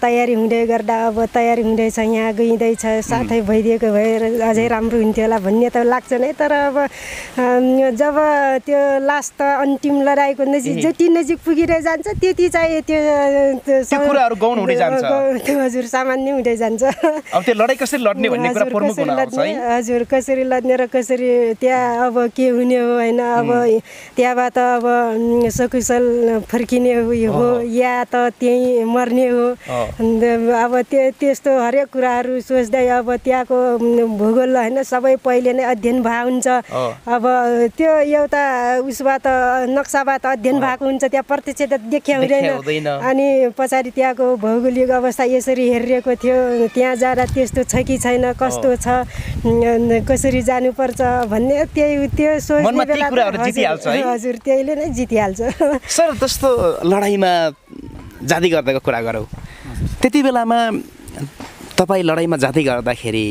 तयारी हुँदै गर्दा अब तयारी हुँदैछ यहाँ गइँदैछ साथै भइदिएको भए अझै राम्रो हुन्थ्यो होला भन्ने त लाग्छ नै तर अब जब त्यो लास्ट अन्तिम लडाइँको नजिक। जति नजिक पुगिँदै जान्छ त्यति चाहिँ त्यो हजुर सामान्य हुँदै जान्छ। अब त्यो लडाइँ कसरी लड्ने भन्ने कुरा आउँछ लड्ने, है? हजुर कसरी लड्ने र कसरी त्यहाँ अब के हुने हो होइन? अब त्यहाँबाट अब सकुशल फर्किने हो या त त्यहीँ मर्ने हो। अब त्यो त्यस्तो हरेक कुराहरू सोच्दै अब त्यहाँको भूगोल होइन सबै पहिले नै अध्ययन भएको हुन्छ। अब त्यो एउटा उसबाट नक्साबाट अध्ययन भएको हुन्छ त्यहाँ प्रत्यक्ष त देखिया हुँदैन। अनि पछाडि त्यहाँको भौगोलिक अवस्था यसरी हेरिएको थियो। त्यहाँ जाँदा त्यस्तो छ कि छैन कस्तो छ कसरी जानुपर्छ भन्ने त्यही त्यो सोच्ने बेला हजुर, त्यहीले नै जितिहाल्छ। सर जस्तो लडाइँमा जाँदै गर्दाको कुरा गरौँ। त्यति बेलामा तपाईँ लडाइँमा जाँदै गर्दाखेरि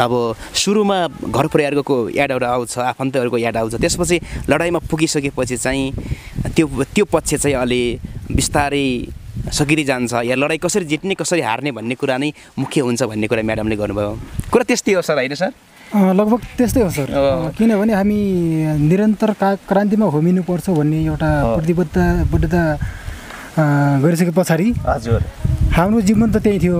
अब सुरुमा घर परिवारको यादहरू आउँछ आफन्तहरूको याद आउँछ। त्यसपछि लडाइँमा पुगिसकेपछि चाहिँ त्यो त्यो पक्ष चाहिँ अलि बिस्तारै सकिँदै जान्छ या लडाइँ कसरी जित्ने कसरी हार्ने भन्ने कुरा नै मुख्य हुन्छ भन्ने कुरा म्याडमले गर्नुभयो। कुरा त्यस्तै हो सर होइन सर? लगभग त्यस्तै हो सर। किनभने हामी निरन्तर का क्रान्तिमा होमिनुपर्छ भन्ने एउटा। प्रतिबद्धता बद्धता गरिसके पछाडि हजुर। हाम्रो जीवन त त्यही थियो।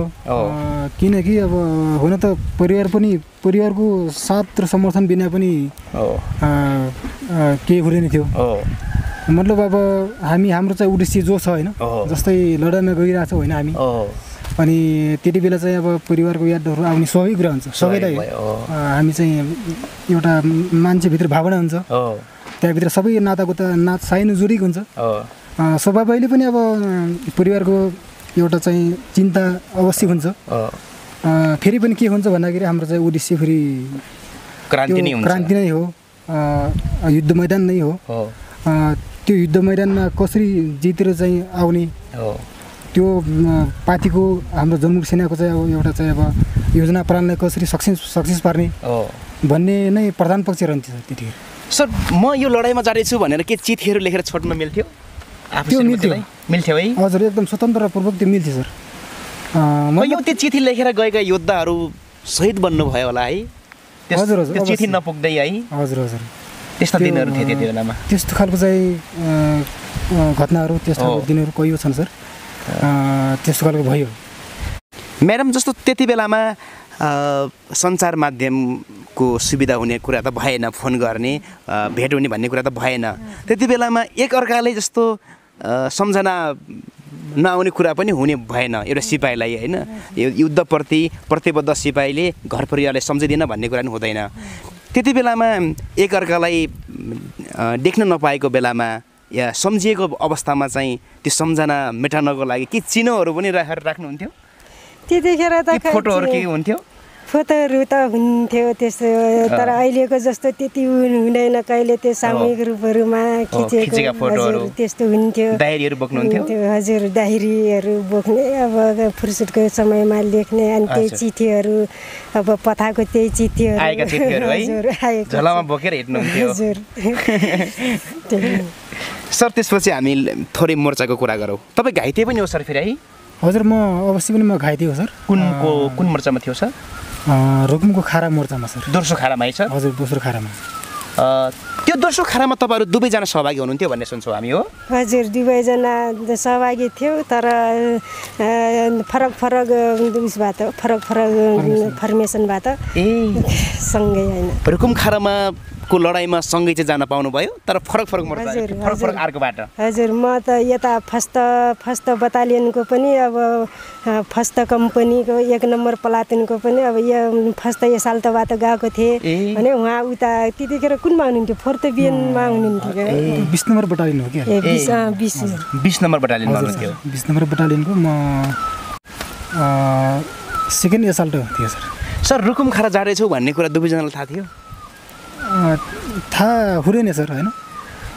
किनकि अब हुन त परिवार पनि परिवारको साथ र समर्थन बिना पनि केही हुँदैन थियो। मतलब अब हामी हाम्रो चाहिँ उद्देश्य जो छ होइन। जस्तै लडाइँमा गइरहेको छ होइन हामी अनि त्यति बेला चाहिँ अब परिवारको यादहरू आउने स्वाभाविक कुरा हुन्छ सबैलाई हामी चाहिँ एउटा मान्छेभित्र भावना हुन्छ त्यहाँभित्र सबै नातागोता नात साइनो जोडिएको हुन्छ स्वभावैले पनि अब परिवारको एउटा चाहिँ चिन्ता अवश्य हुन्छ फेरि पनि के हुन्छ भन्दाखेरि हाम्रो चाहिँ उद्देश्य फेरि. क्रान्ति नै हो. युद्ध मैदान नै हो. त्यो युद्ध मैदानमा कसरी जितेर चाहिँ आउने? त्यो पार्टीको हाम्रो जनमुख सेनाको चाहिँ अब एउटा चाहिँ अब योजना प्लानलाई कसरी सक्सेस सक्सेस पार्ने? भन्ने नै प्रधान पक्ष रहन्थ्यो सर त्यतिखेर। सर म यो लडाइँमा जाँदैछु भनेर के चिठीहरू लेखेर छोड्न मिल्थ्यो? त्यो श्रीमतीलाई? मिल्थ्यो। है? हजुर एकदम स्वतन्त्रपूर्वक त्यो मिल्थ्यो सर। कैयौँ त्यो चिठी लेखेर गएका योद्धाहरू शहीद बन्नुभयो होला है? हजुर, हजुर, चिठी। नपुग्दै है? हजुर हजुर। त्यस्ता त्यो, दिनहरू थिए त्यति बेलामा। त्यस्तो खालको चाहिँ घटनाहरू त्यस्तो। दिनहरू कैयौँ छन् सर। त्यस्तो खालको भयो। म्याडम जस्तो त्यति बेलामा सञ्चार माध्यमको सुविधा हुने कुरा त भएन फोन गर्ने भेट हुने भन्ने कुरा त भएन। त्यति बेलामा एक अर्काले जस्तो सम्झना नआउने कुरा पनि हुने भएन। एउटा सिपाहीलाई होइन? यो युद्धप्रति प्रतिबद्ध सिपाहीले घर परिवारलाई सम्झिँदैन भन्ने कुरा पनि हुँदैन। त्यति बेलामा एक अर्कालाई अ, देख्न नपाएको बेलामा या सम्झिएको अवस्थामा चाहिँ त्यो सम्झना मेटाउनको लागि के चिनोहरू पनि राखेर राख्नुहुन्थ्यो? त्यतिखेर त फोटोहरू के हुन्थ्यो? फोटोहरू त हुन्थ्यो त्यस्तो तर अहिलेको जस्तो त्यति हुन- हुँदैन कहिले त्यो सामूहिक रूपहरूमा खिचेका त्यस्तो हुन्थ्यो। हजुर डायरीहरू बोक्ने अब फुर्सुदको समयमा लेख्ने अनि त्यही। चिठीहरू अब पठाएको त्यही चिठीहरू। आएका चिठीहरू हजुर है आएको झोलामा बोकेर हिँड्नुहुन्थ्यो हजुर। सर त्यसपछि हामी थोरै मोर्चाको कुरा गरौँ। तपाईँ घाइते पनि हो सर फेरि है? हजुर म अवश्य पनि म घाइते हो सर। कुनको कुन मोर्चामा थियो सर? रुकुमको खारा मोर्चामा सर। दोस्रो खारामा है सर? हजुर दोस्रो खारामा। अ, त्यो दोस्रो खारामा तपाईँहरू दुवैजना सहभागी हुनुहुन्थ्यो भन्ने सुन्छौँ हामी हो? हजुर दुवैजना सहभागी थियो तर फरक फरक त फरक फरक फर्मेसन। भए त ए। सँगै होइन। रुकुम खारामा को लडाइँमा सँगै चाहिँ जान पाउनुभयो तर फरक फरक फरक फरक। अर्कोबाट हजुर म त यता फस्त फस्त बटालियनको पनि अब फस्त कम्पनीको एक नम्बर प्लाटुनको पनि अब यो फस्त यो साल्टोबाट गएको थिएँ। भने उहाँ उता त्यतिखेर कुनमा हुनुहुन्थ्यो? फोर्थ बिएनमा हुनुहुन्थ्यो। बिस नम्बर बटालियन हो क्या? बिस नम्बर बटालियनमा हजुर हुनुहुन्थ्यो। सर बिस नम्बर बटालियनको म सेकेन्ड एसाल्ट थियो सर। सर रुकुम खारा जाँदैछौ भन्ने कुरा दुवैजनालाई थाहा थियो? थाहा हुँदैन सर होइन?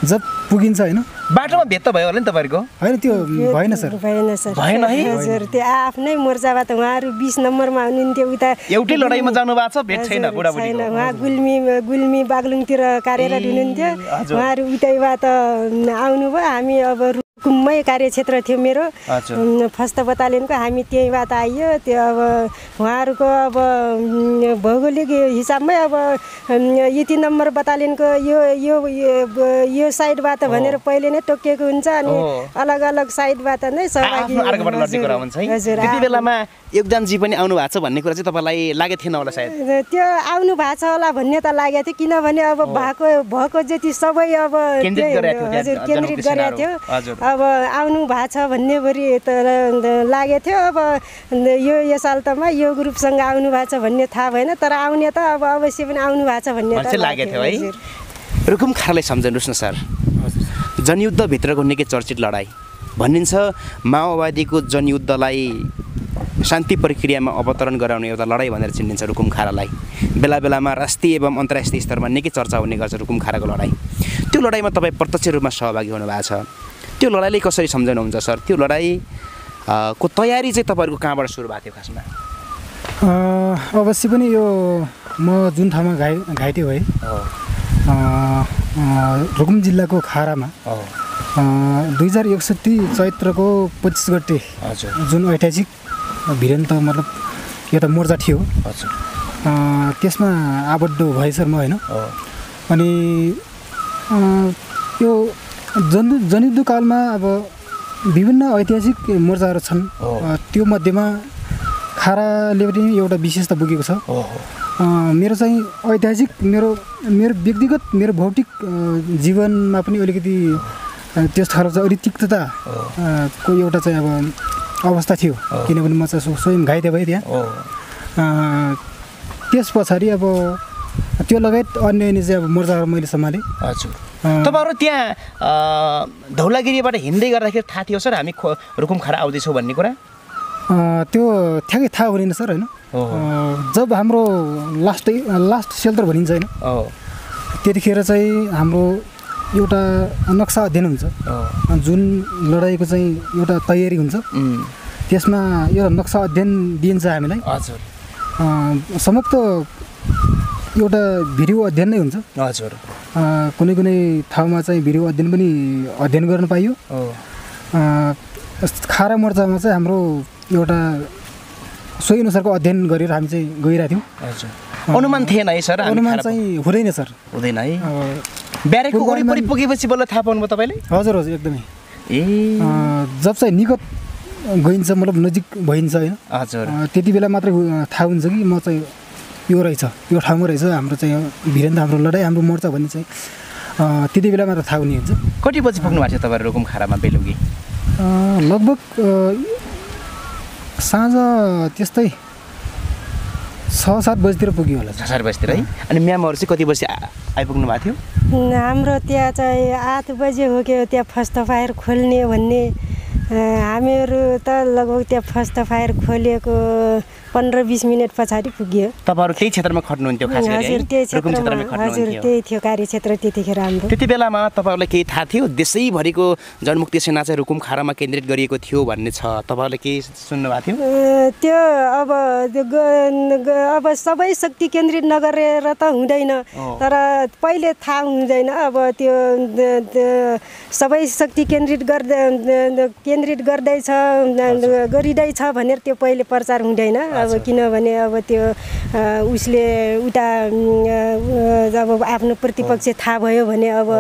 जब पुगिन्छ होइन? बाटोमा भेट त भयो होला नि तपाईँहरूको। होइन त्यो भएन सर। भएन सर। भएन है? हजुर त्यो आफ्नै मोर्चाबाट उहाँहरू बिस नम्बरमा हुनुहुन्थ्यो उता एउटै लडाइँमा जानु भएको छ भेट छैन छैन। उहाँ गुल्मी गुल्मी बागलुङतिर कार्यरत हुनुहुन्थ्यो। उहाँहरू उतैबाट आउनुभयो। हामी अब रुकुममै कार्यक्षेत्र थियो मेरो। फर्स्ट बटालियनको हामी त्यहीँबाट आइयो त्यो अब उहाँहरूको अब भौगोलिक हिसाबमै अब यति नम्बर बटालियनको यो यो यो- साइडबाट भनेर पहिले नै तोकिएको हुन्छ अनि। अलग अलग साइडबाट नै सहभागी हजुर, बेलामा योगदानजी पनि आउनु भएको छ भन्ने कुरा चाहिँ तपाईँलाई लागेको थिएन होला सायद। त्यो आउनु भएको छ होला भन्ने त लागेको थियो किनभने अब भएको भएको जति सबै अब केन्द्रित त्यही- गरेको थियो त्यहाँ हजुर केन्द्रित गरेको थियो। अब आउनु भएको छ भन्ने बरी त लागेको थियो। अब यो यस सालतमा यो ग्रुपसँग आउनु भएको छ भन्ने थाहा भएन तर आउने त अब अवश्य पनि आउनु भएको छ भन्ने लागेको थियो है। रुकुम खारालाई सम्झनुहोस् न सर। जनयुद्धभित्रको निकै चर्चित लडाइँ भनिन्छ माओवादीको जनयुद्धलाई शान्ति प्रक्रियामा अवतरण गराउने एउटा लडाइँ भनेर चिनिन्छ रुकुम खारालाई। बेला बेलामा राष्ट्रिय एवं अन्तर्राष्ट्रिय स्तरमा निकै चर्चा हुने गर्छ रुकुम खाराको लडाइँ त्यो लडाइँमा तपाईँ प्रत्यक्ष रूपमा सहभागी हुनुभएको छ। त्यो लडाइँले कसरी सम्झाउनुहुन्छ सर? त्यो लडाइँ को तयारी चाहिँ तपाईँहरूको कहाँबाट सुरु भएको थियो खासमा? अवश्य पनि यो म जुन ठाउँमा घाइ घाइते भएँ रुकुम जिल्लाको खारामा दुई हजार एकसट्ठी चैत्रको पच्चिस गते हजुर। जुन ऐतिहासिक भिरेन्त मतलब एउटा मोर्चा थियो। त्यसमा आबद्ध भएँ सर म होइन। अनि यो जन जनयुद्धकालमा अब विभिन्न ऐतिहासिक मोर्चाहरू छन्। त्यो मध्येमा खाराले पनि एउटा विशेषता बोकेको छ। मेरो चाहिँ ऐतिहासिक मेरो मेरो व्यक्तिगत मेरो भौतिक जीवनमा पनि अलिकति त्यस खालको चाहिँ अलिक तिक्तता अँ, को एउटा चाहिँ अब अवस्था थियो। किनभने म चाहिँ स्व- स्वयं घाइते भएँ त्यहाँ। त्यस पछाडि अब त्यो लगायत अन्य अन्य चाहिँ अब मोर्चाहरू मैले सम्हालेँ। हजुर। तपाईँहरू त्यहाँ धौलागिरीबाट हिँड्दै गर्दाखेरि थाहा थियो सर हामी खो रुकुम खारा आउँदैछौँ भन्ने कुरा? त्यो ठ्याक्कै थाहा हुँदैन सर होइन? जब हाम्रो लास्ट लास्ट सेल्टर भनिन्छ होइन? त्यतिखेर चाहिँ हाम्रो एउटा नक्सा अध्ययन हुन्छ। जुन लडाइँको चाहिँ एउटा तयारी हुन्छ। त्यसमा एउटा नक्सा अध्ययन दिइन्छ हामीलाई। हजुर। समाप्त एउटा भिडियो अध्ययन नै हुन्छ। हजुर। कुनै कुनै ठाउँमा चाहिँ भिडियो अध्ययन पनि अध्ययन गर्न पाइयो। खारा मोर्चामा चाहिँ हाम्रो एउटा सोही अनुसारको अध्ययन गरेर हामी चाहिँ गइरहेको थियौँ हजुर। अनुमान थिएन है सर अनुमान चाहिँ हुँदैन सर। हुँदैन है। ब्यारेकको वरिपरि पुगेपछि बल्ल थाहा पाउनुभयो तपाईँले? हजुर हजुर एकदमै। ए। जब चाहिँ निकट गइन्छ मतलब नजिक भइन्छ होइन? हजुर। त्यति बेला मात्रै थाहा हुन्छ कि म चाहिँ यो रहेछ यो ठाउँमा रहेछ हाम्रो चाहिँ भिरेन्द हाम्रो लडाइँ हाम्रो मोर्चा भन्ने चाहिँ अँ, त्यति बेला मात्र थाहा हुने हुन्छ। कति बजी पुग्नु भएको थियो तपाईँहरू रुकुम खारामा बेलुकी? अँ, लगभग साँझ त्यस्तै छ सात बजीतिर पुग्यो होला। छ साढे बजीतिर है? अनि म्यामहरू चाहिँ कति बजी आइपुग्नु भएको थियो? हाम्रो त्यहाँ चाहिँ आठ बजे हो कि त्यहाँ फर्स्ट फायर खोल्ने भन्ने। हामीहरू त लगभग त्यहाँ फर्स्ट फायर खोलिएको पन्ध्र बिस मिनट पछाडि पुग्यो। तपाईँहरू त्यही क्षेत्रमा खट्नुहुन्थ्यो हजुर? त्यही क्षेत्रमा हजुर त्यही थियो कार्यक्षेत्र त्यतिखेर हाम्रो। त्यति बेलामा तपाईँहरूलाई केही थाहा थियो? देशैभरिको जनमुक्ति सेना चाहिँ रुकुम खारामा केन्द्रित गरिएको थियो भन्ने छ। तपाईँहरूले केही सुन्नुभएको थियो? त्यो अब अब सबै शक्ति केन्द्रित नगरेर त हुँदैन। तर पहिले थाहा हुँदैन अब त्यो सबै शक्ति केन्द्रित गर्दै केन्द्रित गर्दैछ गरिँदैछ भनेर त्यो पहिले प्रचार हुँदैन। अब किनभने अब त्यो उसले उता अब आफ्नो प्रतिपक्ष थाहा भयो भने अब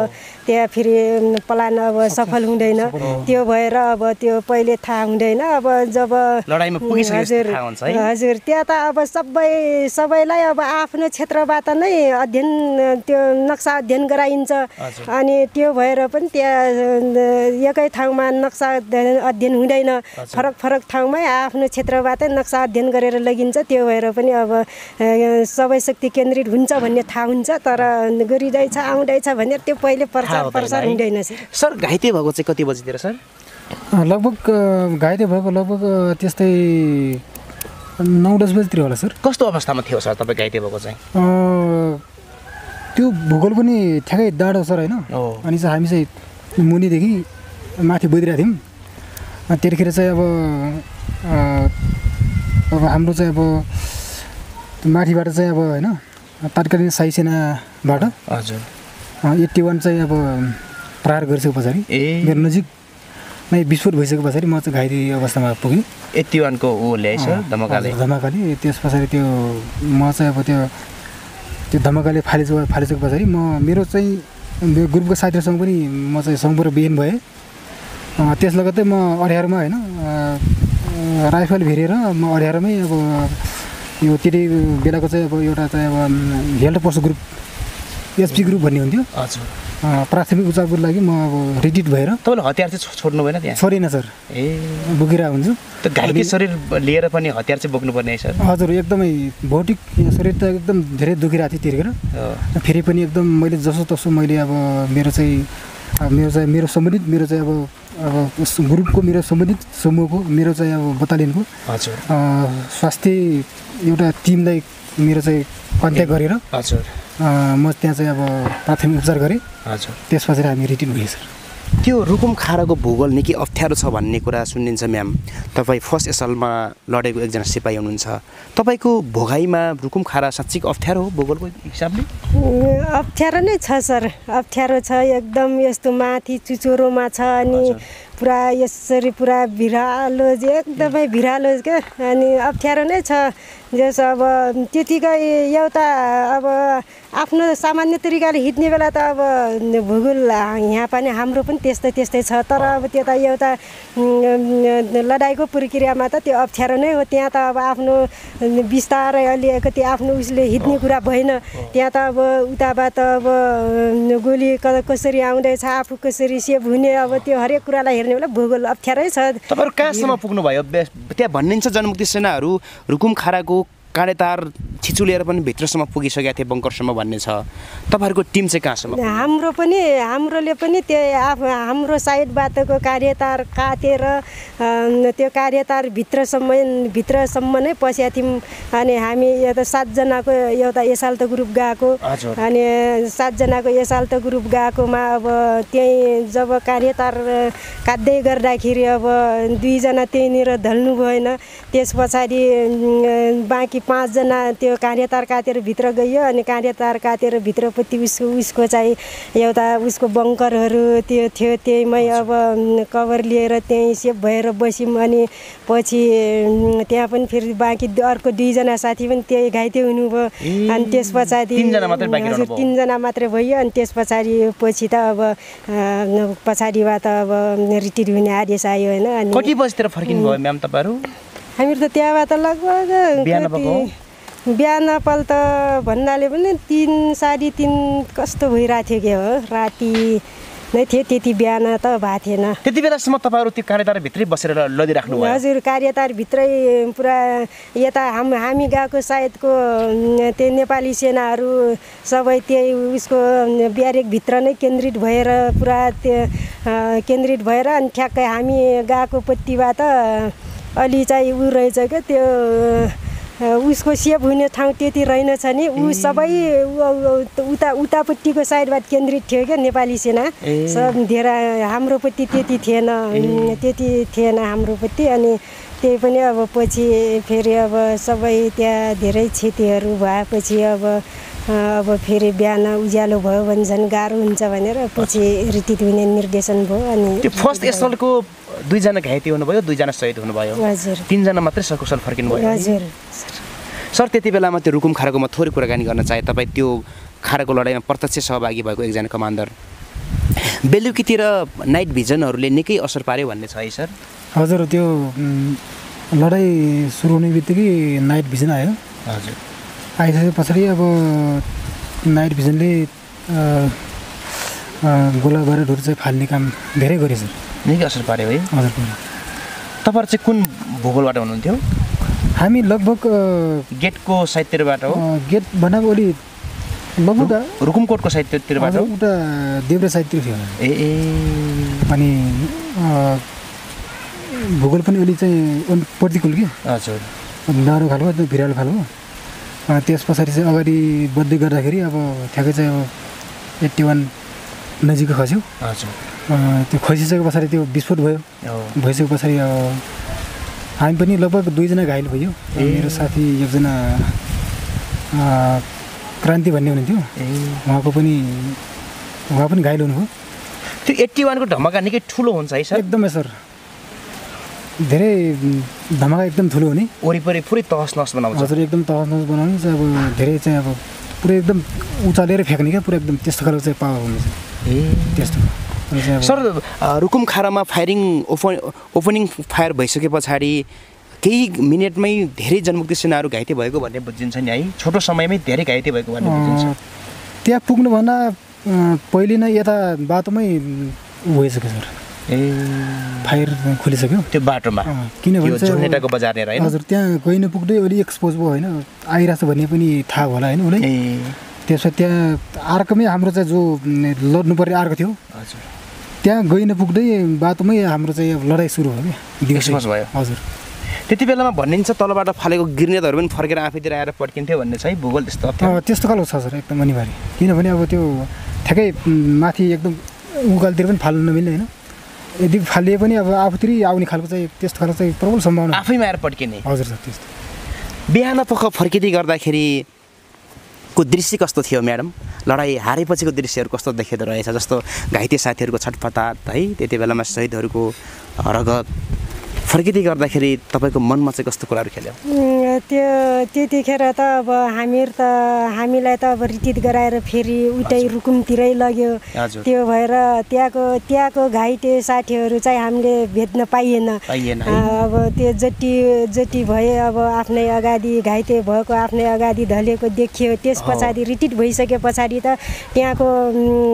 त्यहाँ फेरि प्लान अब सफल हुँदैन। त्यो भएर अब त्यो पहिले थाहा हुँदैन। अब जब हजुर? हजुर त्यहाँ त अब सबै सबैलाई अब आफ्नो क्षेत्रबाट नै अध्ययन त्यो नक्सा अध्ययन गराइन्छ। अनि त्यो भएर पनि त्यहाँ एकै ठाउँमा नक्सा अध्ययन हुँदैन। फरक फरक ठाउँमै आफ्नो क्षेत्रबाटै नक्सा अध्ययन गरेर लगिन्छ। त्यो भएर पनि अब सबै शक्ति केन्द्रित हुन्छ भन्ने थाहा हुन्छ। तर गरिँदैछ आउँदैछ भनेर त्यो पहिले प्रचार हुँदैन सर। सर घाइते भएको चाहिँ कति बजीतिर सर? लगभग घाइते भएको लगभग त्यस्तै नौ दस बजीतिर होला सर। कस्तो अवस्थामा थियो सर तपाईँ घाइते भएको चाहिँ? त्यो भूगोल पनि ठ्याक्कै डाँडो सर होइन। अनि चाहिँ हामी चाहिँ मुनिदेखि माथि बुझिरहेको थियौँ। अनि त्यतिखेर चाहिँ अब अब हाम्रो चाहिँ अब माथिबाट चाहिँ अब होइन तत्कालीन साई सेनाबाट हजुर। एट्टी वान चाहिँ अब प्रहार गरिसके पछाडि ए। मेरो नजिक नै विस्फोट भइसके पछाडि म चाहिँ घाइते अवस्थामा पुगेँ। यति वानको ऊ ल्याए सर धमकाले? धमाकाले। त्यस पछाडि त्यो म चाहिँ अब त्यो त्यो धमाकाले फालिस फालिसके पछाडि म मेरो चाहिँ मेरो ग्रुपको साथीहरूसँग पनि म चाहिँ सम्पूर्ण बिहान भएँ। त्यस लगत्तै म अड्यारोमा होइन राइफल भिरेर म अड्यारोमै अब यो त्यति बेलाको चाहिँ अब एउटा चाहिँ अब health post group HP group भन्ने हुन्थ्यो। हजुर। प्राथमिक उपचारको लागि म अब रिटिट भएर तपाईँले हतियार चाहिँ छोड्नु भएन त्यहाँ? छोडिनँ सर। ए। बोकेर हुन्छु। घाइते शरीर लिएर पनि हतियार चाहिँ बोक्नुपर्ने है सर? हजुर एकदमै भौतिक शरीर त एकदम धेरै दुखिरहेको थियो त्यतिखेर हो। फेरि पनि एकदम मैले जसो तसो मैले अब मेरो चाहिँ मेरो चाहिँ मेरो सम्बन्धित मेरो चाहिँ अब अब ग्रुपको मेरो सम्बन्धित समूहको मेरो चाहिँ अब बटालियनको हजुर। स्वास्थ्य एउटा टिमलाई मेरो चाहिँ कन्ट्याक्ट गरेर हजुर। म त्यहाँ चाहिँ अब प्राथमिक उपचार गरेँ। हजुर। त्यस पछाडि हामी रिटिन भइयो सर त्यो रुकुम खाराको भूगोल निकै अप्ठ्यारो छ भन्ने कुरा सुनिन्छ म्याम। तपाईँ फर्स्ट एसलमा लडेको एकजना सिपाही हुनुहुन्छ। तपाईँको भोगाइमा रुकुम खारा साँच्चीको अप्ठ्यारो हो भूगोलको हिसाबले? अप्ठ्यारो नै छ सर। अप्ठ्यारो छ एकदम यस्तो माथि चुचुरोमा छ अनि पुरा यसरी पुरा भिरालो एकदमै भिरालो क्या। अनि अप्ठ्यारो नै छ। जस अब त्यतिकै एउटा अब आफ्नो सामान्य तरिकाले हिँड्ने बेला त अब भूगोल यहाँ पनि हाम्रो पनि त्यस्तै त्यस्तै छ। तर अब त्यो त एउटा लडाइँको प्रक्रियामा त त्यो अप्ठ्यारो नै हो। त्यहाँ त अब आफ्नो बिस्तारै अलिकति त्यो आफ्नो उसले हिँड्ने कुरा भएन। त्यहाँ त अब उताबाट अब गोली कसरी आउँदैछ आफू कसरी सेभ हुने अब त्यो हरेक कुरालाई हेर्ने बेला भूगोल अप्ठ्यारै छ। तपाईँहरू कहाँसम्म पुग्नुभयो? त्यहाँ भनिन्छ जनमुक्ति सेनाहरू रुकुम खाराको काँडेतार छिचुलेर पनि भित्रसम्म पुगिसकेका थिए बङ्करसम्म भन्ने छ तपाईँहरूको टिम चाहिँ कहाँसम्म? हाम्रो पनि हाम्रोले पनि त्यो आफ हाम्रो साइडबाटको कार्यतार काटेर त्यो कार्यतार भित्रसम्म भित्रसम्म नै पसेका थियौँ अनि हामी यता सातजनाको एउटा एसाल्त ग्रुप गएको। अनि सातजनाको एसाल्त ग्रुप गएकोमा अब त्यहीँ जब कार्यतार काट्दै गर्दाखेरि अब दुईजना त्यहीँनिर ढल्नु भएन त्यस पछाडि बाँकी पाँचजना त्यो कार्यतार काटेर भित्र गयो अनि कार्यतार काटेर भित्रपट्टि उसको उसको चाहिँ एउटा उसको बङ्करहरू त्यो थियो त्यहीमै अब कभर लिएर त्यहीँ सेफ भएर बस्यौँ अनि पछि त्यहाँ पनि फेरि बाँकी अर्को दुईजना साथी पनि त्यही घाइते हुनुभयो अनि त्यस पछाडि तिनजना मात्रै बाँकी हजुर। तिनजना मात्रै भयो अनि त्यस पछाडि पछि त अब पछाडिबाट अब रिटिट हुने आदेश आयो होइन अनि कति बजीतिर फर्किनु भयो म्याम तपाईँहरू हामीहरू त त्यहाँबाट लगभग बिहान भएको बिहानपल्ट भन्नाले पनि तिन साढे तिन कस्तो भइरहेको थियो क्या हो? राति नै थियो त्यति बिहान त भएको थिएन। त्यति बेलासम्म तपाईँहरू त्यो कार्यतारभित्रै बसेर ल- लदिराख्नु भयो? हजुर कार्यतारभित्रै पुरा यता हाम हामी गएको सायदको त्यो नेपाली सेनाहरू सबै त्यही उसको ब्यारेकभित्र नै केन्द्रित भएर पुरा त्यो केन्द्रित भएर अनि ठ्याक्कै हामी गएको पट्टिबाट अलि चाहिँ उ रहेछ क्या? त्यो उसको सेभ हुने ठाउँ त्यति रहेनछ नि। ऊ सबै उता उतापट्टिको साइडबाट केन्द्रित थियो क्या नेपाली सेना। सब धेरै हाम्रोपट्टि त्यति थिएन। त्यति थिएन हाम्रोपट्टि अनि त्यही पनि अब पछि फेरि अब सबै त्यहाँ धेरै क्षतिहरू भएपछि अब अब फेरि बिहान उज्यालो भयो भने झन् गाह्रो हुन्छ भनेर पछि रिटिट हुने निर्देशन भयो अनि त्यो फर्स्ट एसलको दुईजना घाइते हुनुभयो दुईजना शहीद हुनुभयो। हजुर। तिनजना मात्रै सकुशल फर्किनु भयो। हजुर। सर त्यति बेलामा त्यो रुकुम खाराको म थोरै कुराकानी गर्न चाहे तपाईँ त्यो खाराको लडाइँमा प्रत्यक्ष सहभागी भएको एकजना कमान्डर। बेलुकीतिर नाइट भिजनहरूले निकै असर पार्यो भन्ने छ है सर? हजुर त्यो लडाइँ सुरु हुने बित्तिकै नाइट भिजन आयो। हजुर। आइसके पछाडि अब नाइट भिजनले गोला बारुदहरू चाहिँ फाल्ने काम धेरै गरेछ निकै असर पार्यो है। हजुर तपाईँहरू चाहिँ कुन भूगोलबाट हुनुहुन्थ्यो? हामी लगभग गेटको साइडतिरबाट हो। गेट बनाएको अलि लगभग रुकुमकोटको साइडतिरबाट उता देब्रे साइडतिर थियो। ए ए। अनि भूगोल पनि अलि चाहिँ प्रतिकूल कि? हजुर। डाँडो खालको भिरालो खालको। त्यस पछाडि चाहिँ अगाडि बढ्दै गर्दाखेरि अब ठ्याक्कै चाहिँ अब एट्टी वान नजिकै खस्यो। हजुर। त्यो खसिसके पछाडि त्यो विस्फोट भयो। भइसके पछाडि अब हामी पनि लगभग दुईजना घाइल भयो। मेरो साथी एकजना क्रान्ति भन्ने हुनुहुन्थ्यो। ए। उहाँको पनि उहाँ पनि घाइल हुनुभयो। त्यो एट्टी वानको धमाका निकै ठुलो हुन्छ है सर? एकदमै सर। धेरै धमाका एकदम ठुलो हुने वरिपरि पुरै तहस नहस बनाउँछ। हजुर एकदम तहस नहस बनाउने चाहिँ अब धेरै चाहिँ अब पुरै एकदम उचालेर फ्याँक्ने क्या पुरा एकदम त्यस्तो खालको चाहिँ पावर हुने चाहिँ। ए। त्यस्तो। सर रुकुम खारामा फायरिङ ओपन ओपनिङ फायर भइसके पछाडि केही मिनटमै धेरै जनमुक्ति सेनाहरू घाइते भएको भन्ने बुझिन्छ नि है। छोटो समयमै धेरै घाइते भएको भन्ने बुझिन्छ। त्यहाँ पुग्नुभन्दा पहिले नै यता बाटोमै भइसक्यो सर? ए फायर खोलिसक्यो त्यो बाटोमा। किनभने होइन? हजुर त्यहाँ गइ नपुग्दै अलिक एक्सपोज भयो होइन? आइरहेछ भन्ने पनि थाहा होला होइन? उसलाई? ए। त्यसपछि त्यहाँ अर्कोमै हाम्रो चाहिँ जो उम्, लड्नुपर्ने अर्को थियो। हजुर। त्यहाँ गइ नपुग्दै बाटोमै हाम्रो चाहिँ अब लडाइँ सुरु भयो क्या। भयो। हजुर। त्यति बेलामा भनिन्छ तलबाट फालेको गिर्नेतहरू पनि फर्केर आफैतिर आएर पड्किन्थ्यो भन्ने छ है भूगोल त्यस्तो त्यस्तो खालको छ सर एकदम अनिवार्य। किनभने अब त्यो ठ्याक्कै माथि एकदम उकालतिर पनि फाल्नु नमिल्ने होइन? यदि फालिए पनि अब आफूतिरै आउने खालको चाहिँ त्यस्तो खालको चाहिँ प्रबल सम्भावना आफैमा आएर पड्किने? हजुर सर त्यस्तो। बिहान पख फर्किँदै गर्दाखेरि को दृश्य कस्तो थियो म्याडम? लडाइँ हारेपछिको दृश्यहरू कस्तो देखिँदो रहेछ? जस्तो घाइते साथीहरूको छटपटाट है त्यति बेलामा शहीदहरूको रगत फर्किँदै गर्दाखेरि तपाईँको मनमा चाहिँ कस्तो कुराहरू खेल्यो? त्यो त्यतिखेर त अब हामीहरू त हामीलाई त अब रिटिट गराएर फेरि उतै रुकुमतिरै लग्यो। त्यो भएर त्यहाँको त्यहाँको घाइते साथीहरू चाहिँ हामीले भेट्न पाइएन। अब त्यो जति जति भए अब आफ्नै अगाडि घाइते भएको आफ्नै अगाडि ढलेको देखियो। त्यस पछाडि रिटिट भइसके पछाडि त त्यहाँको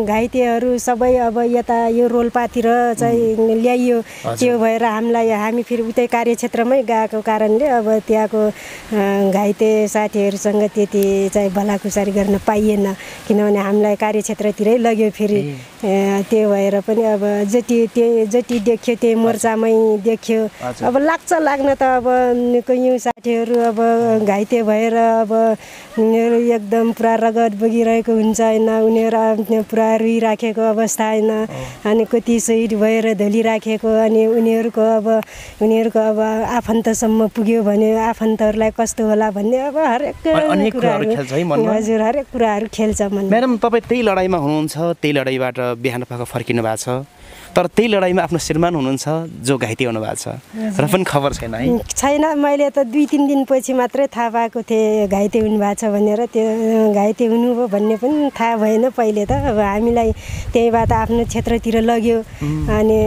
घाइतेहरू सबै अब यता यो रोल्पातिर चाहिँ ल्याइयो। त्यो भएर हामीलाई हामी फेरि उतै कार्यक्षेत्रमै गएको कारणले अब त्यहाँको घाइते साथीहरूसँग त्यति चाहिँ भलाखुसारी गर्न पाइएन। किनभने हामीलाई कार्यक्षेत्रतिरै लग्यो फेरि। त्यो भएर पनि अब जति त्यही जति देख्यो त्यही मोर्चामै देख्यो। अब लाग्छ लाग्न त अब कैयौँ साथीहरू अब घाइते भएर अब उनीहरू एकदम पुरा रगत बगिरहेको हुन्छ होइन। उनीहरू पुरा रुइराखेको अवस्था होइन। अनि कति शहीद भएर धलिराखेको अनि उनीहरूको अब उनीहरूको अब आफन्तसम्म पुग्यो भने आफन्तहरूलाई कस्तो होला भन्ने अब हरेक कुराहरू खेल्छ है मनमा? हजुर हरेक कुराहरू खेल्छ म्याडम तपाईँ त्यही लडाइँमा हुनुहुन्छ त्यही लडाइँबाट बिहान पख फर्किनु भएको छ तर त्यही लडाइँमा आफ्नो श्रीमान हुनुहुन्छ जो घाइते हुनुभएको छ। र पनि खबर छैन है। छैन। मैले त दुई तिन दिनपछि मात्रै थाहा पाएको थिएँ घाइते हुनुभएको छ भनेर। त्यो घाइते हुनुभयो भन्ने पनि थाहा भएन पहिले त। अब हामीलाई त्यहीँबाट आफ्नो क्षेत्रतिर लग्यो। अनि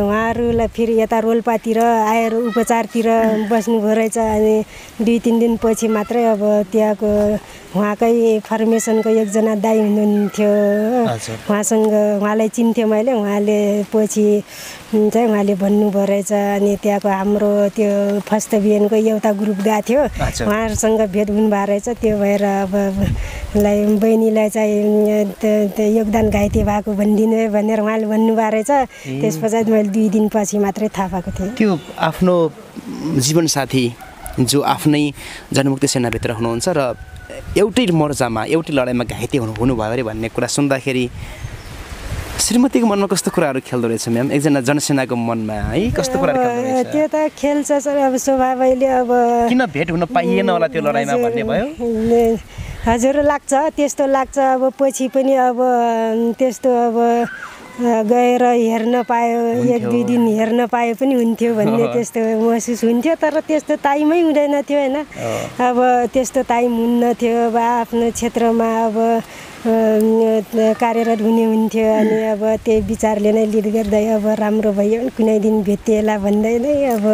उहाँहरूलाई फेरि यता रोल्पातिर आएर उपचारतिर बस्नुभयो रहेछ। अनि दुई तिन दिनपछि मात्रै अब त्यहाँको उहाँकै फर्मेसनको एकजना दाई हुनुहुन्थ्यो। उहाँसँग उहाँलाई चिन्थेँ मैले उहाँले पछि चाहिँ उहाँले भन्नुभयो रहेछ अनि त्यहाँको हाम्रो त्यो फर्स्ट बिएनको एउटा ग्रुप गएको थियो। उहाँहरूसँग भेट हुनुभएको रहेछ त्यो भएर अब लाई बहिनीलाई चाहिँ त्यो योगदान घाइते भएको भनिदिनु है भनेर उहाँले भन्नुभएको रहेछ। त्यस पछाडि मैले दुई दिनपछि मात्रै थाहा पाएको थिएँ। त्यो आफ्नो जीवनसाथी जो आफ्नै जनमुक्ति सेनाभित्र हुनुहुन्छ र एउटै मोर्चामा एउटै लडाइँमा घाइते हुनु हुनुभयो अरे भन्ने कुरा सुन्दाखेरि श्रीमतीको मनमा कस्तो कुराहरू खेल्दो रहेछ म्याम? एकजना जनसेनाको मनमा है कस्तो कुराहरू त्यो त खेल्छ सर अब स्वभावैले अब किन भेट हुन पाइएन होला त्यो लडाइँमा भन्ने भयो? हजुर लाग्छ त्यस्तो लाग्छ अब पछि पनि अब त्यस्तो अब गएर हेर्न पायो एक दुई दिन हेर्न पाए पनि हुन्थ्यो भन्ने त्यस्तो महसुस हुन्थ्यो तर त्यस्तो टाइमै हुँदैन थियो होइन। अब त्यस्तो टाइम हुन्न थियो अब आफ्नो क्षेत्रमा अब कार्यरत हुने हुन्थ्यो अनि अब त्यही विचारले नै लिड गर्दै अब राम्रो भयो कुनै दिन भेटिएला भन्दै नै अब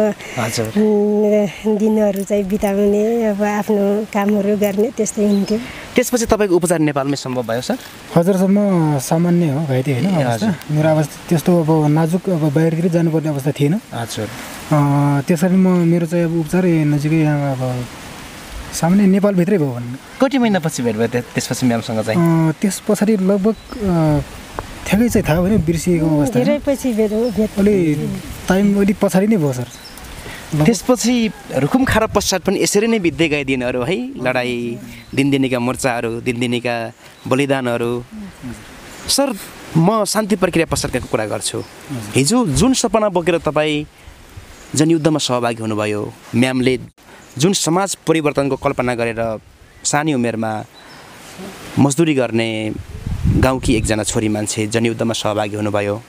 दिनहरू चाहिँ बिताउने अब आफ्नो कामहरू गर्ने त्यस्तै हुन्थ्यो। त्यसपछि तपाईँको उपचार नेपालमै सम्भव भयो सर? हजुरसम्म सामान्य हो घाइते होइन मेरो अवस्था त्यस्तो अब नाजुक अब बाहिरतिर जानुपर्ने अवस्था थिएन। हजुर। अँ, त्यसरी म मेरो चाहिँ अब उपचार नजिकै यहाँ अब सामान्य नेपालभित्रै भयो भन्नु कति महिनापछि भेट भयो त्य- त्यसपछि म्यामसँग चाहिँ? त्यस पछाडि लगभग ठ्याक्कै चाहिँ थाहा भएन बिर्सिएको अवस्था अलि टाइम अलिक पछाडि नै भयो सर। त्यसपछि रुकुम खारा पश्चात पनि यसरी नै बित्दै गए दिनहरू है? लडाइँ दिनदिनीका मोर्चाहरू दिनदिनीका बलिदानहरू। सर म शान्ति प्रक्रिया पश्चातको कुरा गर्छु। हिजो जुन सपना बोकेर तपाईँ जनयुद्धमा सहभागी हुनुभयो म्यामले जुन समाज परिवर्तनको कल्पना गरेर सानै उमेरमा मजदुरी गर्ने गाउँकी एकजना छोरी मान्छे जनयुद्धमा सहभागी हुनुभयो।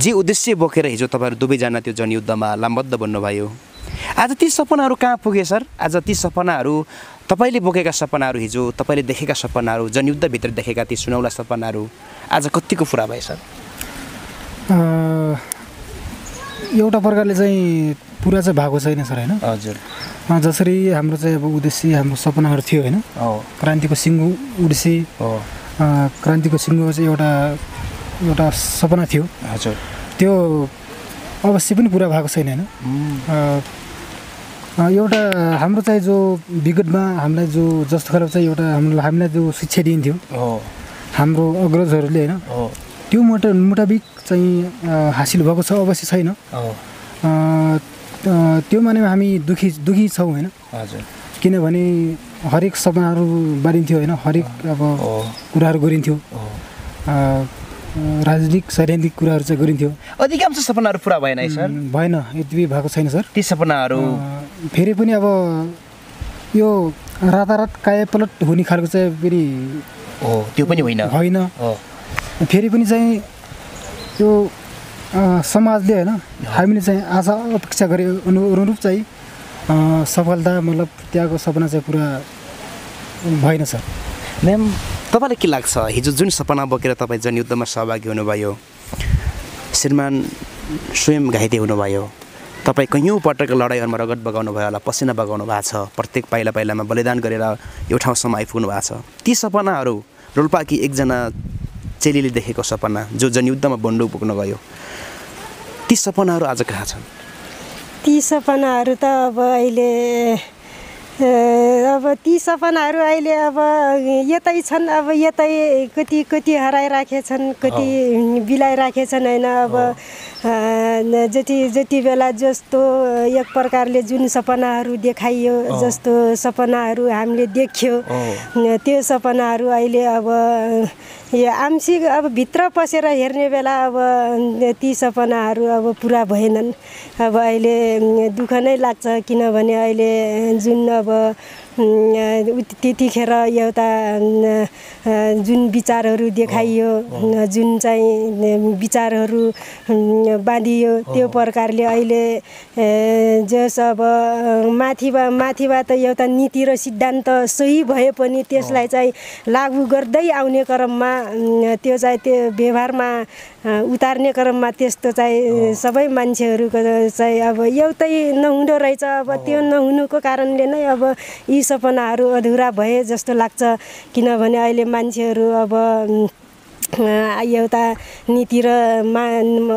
जे उद्देश्य बोकेर हिजो तपाईँहरू दुवैजना त्यो जनयुद्धमा लामबद्ध बन्नुभयो। आज ती सपनाहरू कहाँ पुगे सर? आज ती सपनाहरू तपाईँले बोकेका सपनाहरू हिजो तपाईँले देखेका सपनाहरू जनयुद्धभित्र देखेका ती सुनौला सपनाहरू आज कतिको पुरा भए सर? एउटा प्रकारले चाहिँ पुरा चाहिँ भएको छैन सर होइन? हजुर। जसरी हाम्रो चाहिँ अब उद्देश्य हाम्रो सपनाहरू थियो होइन? क्रान्तिको सिङ्गो अँ, क्रान्तिको सिङ्गो चाहिँ एउटा एउटा सपना थियो। हजुर। त्यो अवश्य पनि पुरा भएको छैन होइन? एउटा हाम्रो चाहिँ जो विगतमा हामीलाई जो जस्तो खालको चाहिँ एउटा हाम्रो हामीलाई जो शिक्षा दिइन्थ्यो हाम्रो अग्रजहरूले होइन? हो। त्यो मोटा मुताबिक चाहिँ हासिल भएको छ अवश्य छैन। त्यो मानेमा हामी दुखी दुखी छौँ होइन? हजुर। किनभने हरेक सपनाहरू बारिन्थ्यो होइन? हरेक अब कुराहरू गरिन्थ्यो। राजनीतिक सैद्धान्तिक कुराहरू चाहिँ गरिन्थ्यो। अधिकांश सपनाहरू पुरा भएन है सर? भएन। यति भएको छैन सर। ती सपनाहरू? फेरि पनि अब यो रातारात कायापलट हुने खालको चाहिँ फेरि हो त्यो पनि होइन। होइन। फेरि पनि चाहिँ यो अँ, समाजले होइन हामीले चाहिँ आशा अपेक्षा गरे अनु अनुरूप चाहिँ सफलता मतलब त्यहाँको सपना चाहिँ पुरा भएन सर। म्याम तपाईँलाई के लाग्छ? हिजो जुन सपना बोकेर तपाईँ जनयुद्धमा सहभागी हुनुभयो श्रीमान स्वयं घाइते हुनुभयो तपाईँ कैयौँ पटक लडाइँहरूमा रगत बगाउनु भयो होला पसिना बगाउनु भएको छ प्रत्येक पाइला पाइलामा बलिदान गरेर यो ठाउँसम्म आइपुग्नु भएको छ। ती सपनाहरू रोल्पाकी एकजना चेलीले देखेको सपना जो जनयुद्धमा बन्डु पुग्न गयो। ती सपनाहरू आज कहाँ छन्? ती सपनाहरू त अब अहिले अब ती सपनाहरू अहिले अब यतै छन् अब यतै कति कति हराइराखेछन् कति बिलाइराखेछन् होइन? अब जति जति बेला जस्तो एक प्रकारले जुन सपनाहरू देखाइयो जस्तो सपनाहरू हामीले देख्यो त्यो सपनाहरू अहिले अब यो आंशिक अब भित्र पसेर हेर्ने बेला अब ती सपनाहरू अब पुरा भएनन्। अब अहिले दुःख नै लाग्छ किनभने अहिले जुन अब उम्, उत- त्यतिखेर एउटा जुन विचारहरू देखाइयो जुन चाहिँ विचारहरू बाँधियो त्यो प्रकारले अहिले जस अब अ, माथिबा माथिबाट एउटा नीति र सिद्धान्त सही भए पनि त्यसलाई चाहिँ लागू गर्दै आउने क्रममा त्यो चाहिँ त्यो व्यवहारमा उतार्ने क्रममा त्यस्तो चाहिँ सबै मान्छेहरूको चाहिँ अब एउटै नहुँदो रहेछ। अब त्यो नहुनुको कारणले नै अब यी सपनाहरू अधुरा भए जस्तो लाग्छ। किनभने अहिले मान्छेहरू अब एउटा नीति र मा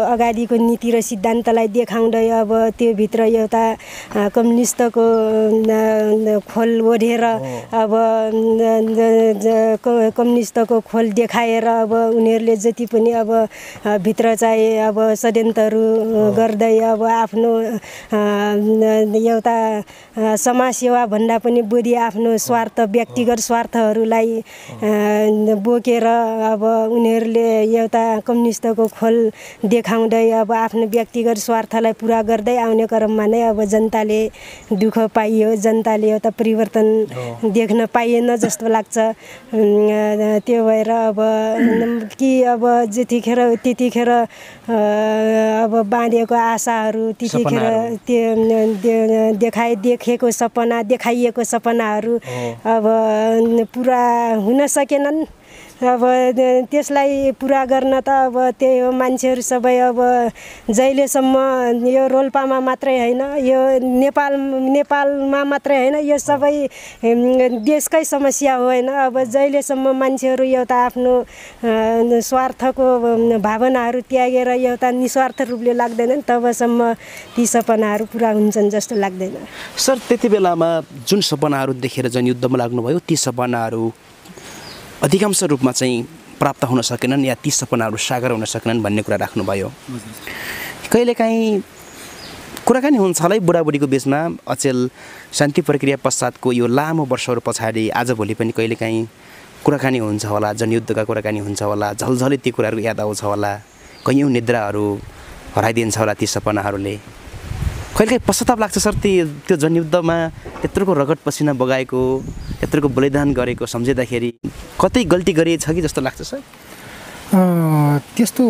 अगाडिको नीति र सिद्धान्तलाई देखाउँदै अब त्योभित्र एउटा कम्युनिस्टको खोल ओढेर अब कम्युनिस्टको खोल देखाएर अब उनीहरूले जति पनि अब भित्र चाहिँ अब षड्यन्त्रहरू गर्दै अब आफ्नो एउटा समाजसेवा भन्दा पनि बढी आफ्नो स्वार्थ व्यक्तिगत स्वार्थहरूलाई बोकेर अब उनीहरूले एउटा कम्युनिस्टको खोल देखाउँदै अब आफ्नो व्यक्तिगत स्वार्थलाई पुरा गर्दै आउने क्रममा नै अब जनताले दुःख पाइयो। जनताले एउटा परिवर्तन देख्न पाइएन जस्तो लाग्छ। त्यो भएर अब कि अब जतिखेर त्यतिखेर अब बाँधेको आशाहरू त्यतिखेर। त्यो दे- देखाए देखेको सपना देखाइएको सपनाहरू अब पुरा हुन सकेनन्। अब त्यसलाई पुरा गर्न त अब त्यही हो मान्छेहरू सबै अब जहिलेसम्म यो रोल्पामा मात्रै होइन यो नेपाल नेपालमा मात्रै होइन यो सबै देशकै समस्या हो होइन। अब जहिलेसम्म मान्छेहरू एउटा आफ्नो स्वार्थको भावनाहरू त्यागेर एउटा निस्वार्थ रूपले लाग्दैनन् तबसम्म ती सपनाहरू पुरा हुन्छन् जस्तो लाग्दैन। सर त्यति बेलामा जुन सपनाहरू देखेर जुन युद्धमा लाग्नुभयो ती सपनाहरू अधिकांश रूपमा चाहिँ प्राप्त हुन सकेनन् या ती सपनाहरू सागर हुन सकेनन् भन्ने कुरा राख्नुभयो। कहिलेकाहीँ कुराकानी हुन्छ होला है बुढाबुढीको बिचमा। अचेल शान्ति प्रक्रिया पश्चातको यो लामो वर्षहरू पछाडि आजभोलि पनि कहिलेकाहीँ कुराकानी हुन्छ होला जनयुद्धका कुराकानी हुन्छ होला झलझलै ती कुराहरू याद आउँछ होला कैयौँ निद्राहरू हराइदिन्छ होला ती सपनाहरूले। कहिलेकाहीँ पश्चाताप लाग्छ सर ती त्यो जनयुद्धमा त्यत्रोको रगत पसिना बगाएको त्यत्रोको बलिदान गरेको सम्झिँदाखेरि कतै गल्ती गरिएछ कि जस्तो लाग्छ सर? अँ, त्यस्तो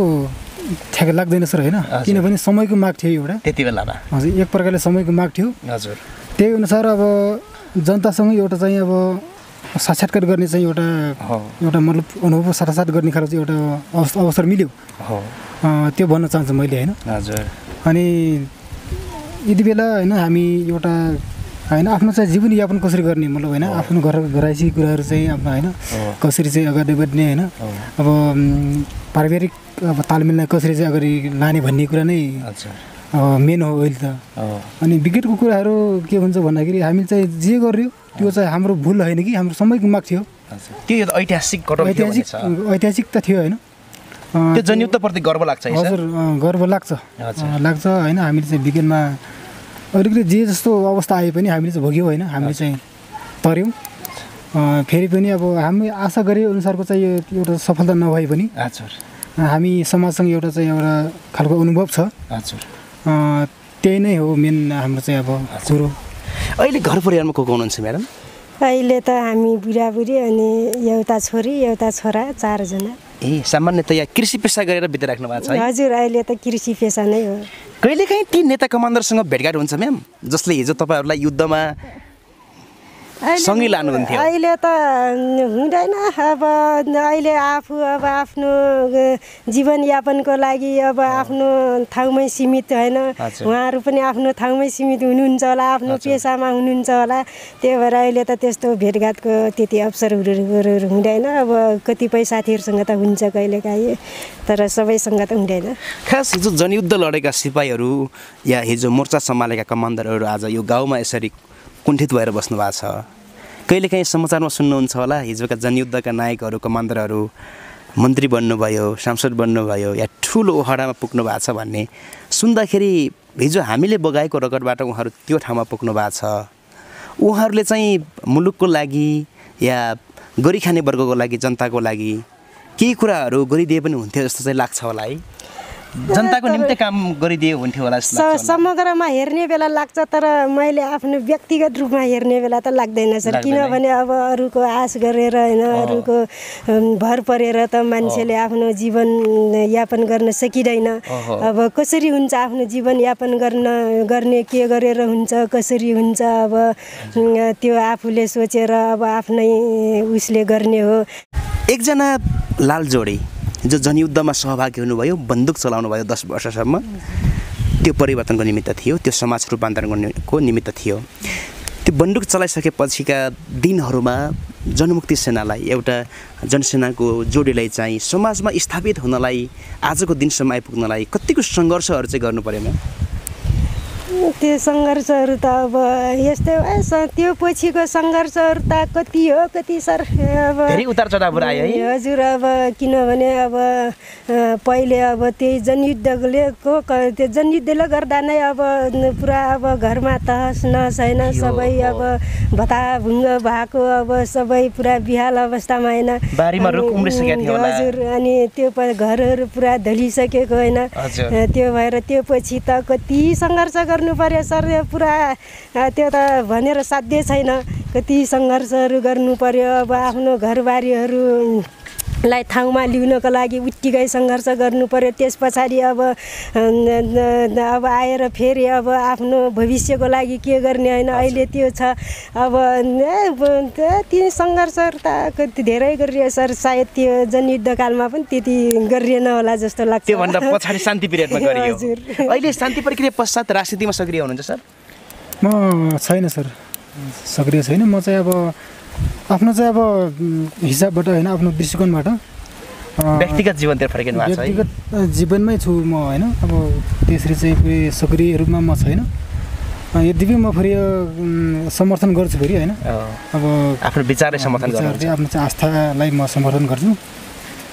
ठ्याक लाग्दैन सर होइन? किनभने समयको माग थियो एउटा। त्यति बेलामा। हजुर एक प्रकारले समयको माग थियो। हजुर। त्यही अनुसार अब जनतासँग एउटा चाहिँ अब साक्षात्कार गर्ने चाहिँ एउटा एउटा मतलब अनुभव साटासाट गर्ने खालको चाहिँ एउटा अवस- अवसर मिल्यो। हो। अँ, त्यो भन्न चाहन्छु मैले होइन? हजुर। अनि यति बेला होइन हामी एउटा होइन आफ्नो चाहिँ जीवनयापन कसरी गर्ने मतलब होइन आफ्नो घर घराइसी कुराहरू चाहिँ आफ्नो होइन कसरी चाहिँ अगाडि बढ्ने होइन अब पारिवारिक अब तालमेललाई कसरी चाहिँ अगाडि लाने भन्ने कुरा नै अब मेन हो अहिले त। अनि विकेटको कुराहरू के हुन्छ भन्दाखेरि हामीले चाहिँ जे गर्यो त्यो चाहिँ हाम्रो भुल होइन कि हाम्रो समयको माग थियो। एउटा ऐतिहासिक ऐतिहासिक। ऐतिहासिक त थियो होइन। त्यो जनयुद्धप्रति गर्व लाग्छ है सर हजुर गर्व लाग्छ। लाग्छ होइन हामीले चाहिँ विज्ञानमा अलिकति जे जस्तो अवस्था आए पनि हामीले चाहिँ भोग्यौँ होइन हामीले चाहिँ तर्यौँ। अँ, फेरि पनि अब हामी आशा गरे अनुसारको चाहिँ यो एउटा सफलता नभए पनि हजुर हामी समाजसँग एउटा चाहिँ एउटा खालको अनुभव छ। हजुर अँ, त्यही नै हो मेन हाम्रो चाहिँ अब कुरो। अहिले घर परिवारमा को को हुनुहुन्छ म्याडम? अहिले त हामी बुढाबुढी अनि एउटा छोरी एउटा छोरा चारजना। ए सामान्यतया कृषि पेसा गरेर बिताइराख्नु भएको छ है? हजुर अहिले त कृषि पेसा नै हो। कहिलेकाहीँ ती नेता कमान्डरसँग भेटघाट हुन्छ म्याम जसले हिजो तपाईँहरूलाई युद्धमा सँगै लानुहुन्थ्यो। अहिले त हुँदैन अब अहिले आफू अब आफ्नो जीवनयापनको लागि अब आफ्नो ठाउँमै सीमित होइन। उहाँहरू पनि आफ्नो ठाउँमै सीमित हुनुहुन्छ होला आफ्नो पेसामा हुनुहुन्छ होला। त्यही भएर अहिले त त्यस्तो भेटघाटको त्यति अवसरहरू हुँदैन। अब कतिपय साथीहरूसँग त हुन्छ कहिलेकाहीँ तर सबैसँग त हुँदैन। खास हिजो जनयुद्ध लडेका सिपाहीहरू या हिजो मोर्चा सम्हालेका कमान्डरहरू आज यो गाउँमा यसरी कुण्ठित भएर बस्नु भएको छ। कहिलेकाहीँ समाचारमा सुन्नुहुन्छ होला हिजोका जनयुद्धका नायकहरू कमान्डरहरू मन्त्री बन्नुभयो सांसद बन्नुभयो या ठुलो ओहडामा पुग्नु भएको छ भन्ने। सुन्दाखेरि हिजो हामीले बगाएको रगतबाट उहाँहरू त्यो ठाउँमा पुग्नु भएको छ। उहाँहरूले चाहिँ मुलुकको लागि या गरिखाने वर्गको लागि जनताको लागि केही कुराहरू गरिदिए पनि हुन्थ्यो जस्तो चाहिँ लाग्छ होला है। जनताको निम्ति काम गरिदिए हुन्थ्यो होला। समग्रमा हेर्ने बेला लाग्छ तर मैले आफ्नो व्यक्तिगत रूपमा हेर्ने बेला त लाग्दैन सर? किनभने अब अरूको आश गरेर होइन अरूको भर परेर त मान्छेले आफ्नो जीवन यापन गर्न सकिँदैन। अब कसरी हुन्छ आफ्नो जीवन यापन गर्न गर्ने के गरेर हुन्छ कसरी हुन्छ अब त्यो आफूले सोचेर अब आफ्नै उसले गर्ने हो एकजना लाल जोडी जो जनयुद्धमा सहभागी हुनुभयो बन्दुक चलाउनु भयो दस वर्षसम्म त्यो परिवर्तनको निमित्त थियो त्यो समाज रूपान्तरण गर्नेको निमित्त थियो। त्यो बन्दुक चलाइसकेपछिका दिनहरूमा जनमुक्ति सेनालाई एउटा जनसेनाको जोडीलाई चाहिँ समाजमा स्थापित हुनलाई आजको दिनसम्म आइपुग्नलाई कतिको सङ्घर्षहरू चाहिँ गर्नु परेन। त्यो सङ्घर्षहरू त अब यस्तै त्यो पछिको सङ्घर्षहरू त कति हो कति सर अब हजुर अब किनभने अब पहिले अब त्यही जनयुद्धले को त्यो जनयुद्धले गर्दा नै अब पुरा अब घरमा तहस नहस होइन सबै। अब भताभुङ्ग भएको अब सबै पुरा बिहाल अवस्थामा होइन। हजुर अनि त्यो घरहरू पुरा ढलिसकेको होइन त्यो भएर त्यो पछि त कति सङ्घर्ष गर्नु पर्यो सर पुरा त्यो त भनेर साध्य छैन। कति सङ्घर्षहरू गर्नु पर्यो अब आफ्नो घरबारीहरू लाई ठाउँमा ल्याउनको लागि उत्तिकै सङ्घर्ष गर्नु पर्यो। त्यस पछाडि अब अब आएर फेरि अब आफ्नो भविष्यको लागि के गर्ने होइन अहिले त्यो छ। अब त- सङ्घर्षहरू त कति धेरै गरियो सर सायद त्यो जनयुद्धकालमा पनि त्यति गरिएन होला जस्तो लाग्छ। त्योभन्दा पछाडि शान्ति पिरियडमा गरियो। हजुर। अहिले शान्ति प्रक्रिया पश्चात राजनीतिमा सक्रिय हुनुहुन्छ सर? म छैन सर। सक्रिय छैन। म चाहिँ अब आफ्नो चाहिँ अब हिसाबबाट होइन आफ्नो दृष्टिकोणबाट व्यक्तिगत जीवनतिर फर्किनु भएको छ है? व्यक्तिगत जीवनमै छु म होइन। अब त्यसरी चाहिँ सक्रिय रूपमा म छैन। यद्यपि म फेरि यो, समर्थन गर्छु फेरि होइन। अब आफ्नो समर्थन विचार गर्नुहुन्छ। चाहिँ आफ्नो आस्थालाई म समर्थन गर्छु।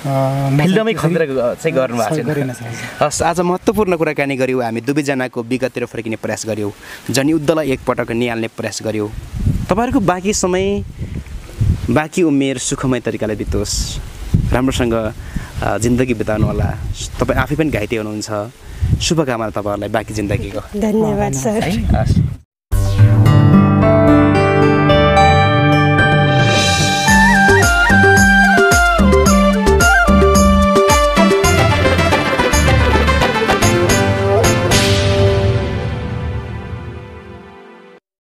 फिल्डमै त्यसरी- चाहिँ गर्नु भएको छैन हस् आज महत्त्वपूर्ण कुराकानी गऱ्यौँ हामी दुवैजनाको विगततिर फर्किने प्रयास गऱ्यौँ। जनयुद्धलाई एकपटक निहाल्ने प्रयास गऱ्यौँ। तपाईँहरूको बाँकी समय बाँकी उमेर सुखमय तरिकाले बितोस्। राम्रोसँग जिन्दगी बिताउनु होला तपाईँ आफै पनि घाइते हुनुहुन्छ। शुभकामना तपाईँहरूलाई बाँकी जिन्दगीको। धन्यवाद सर।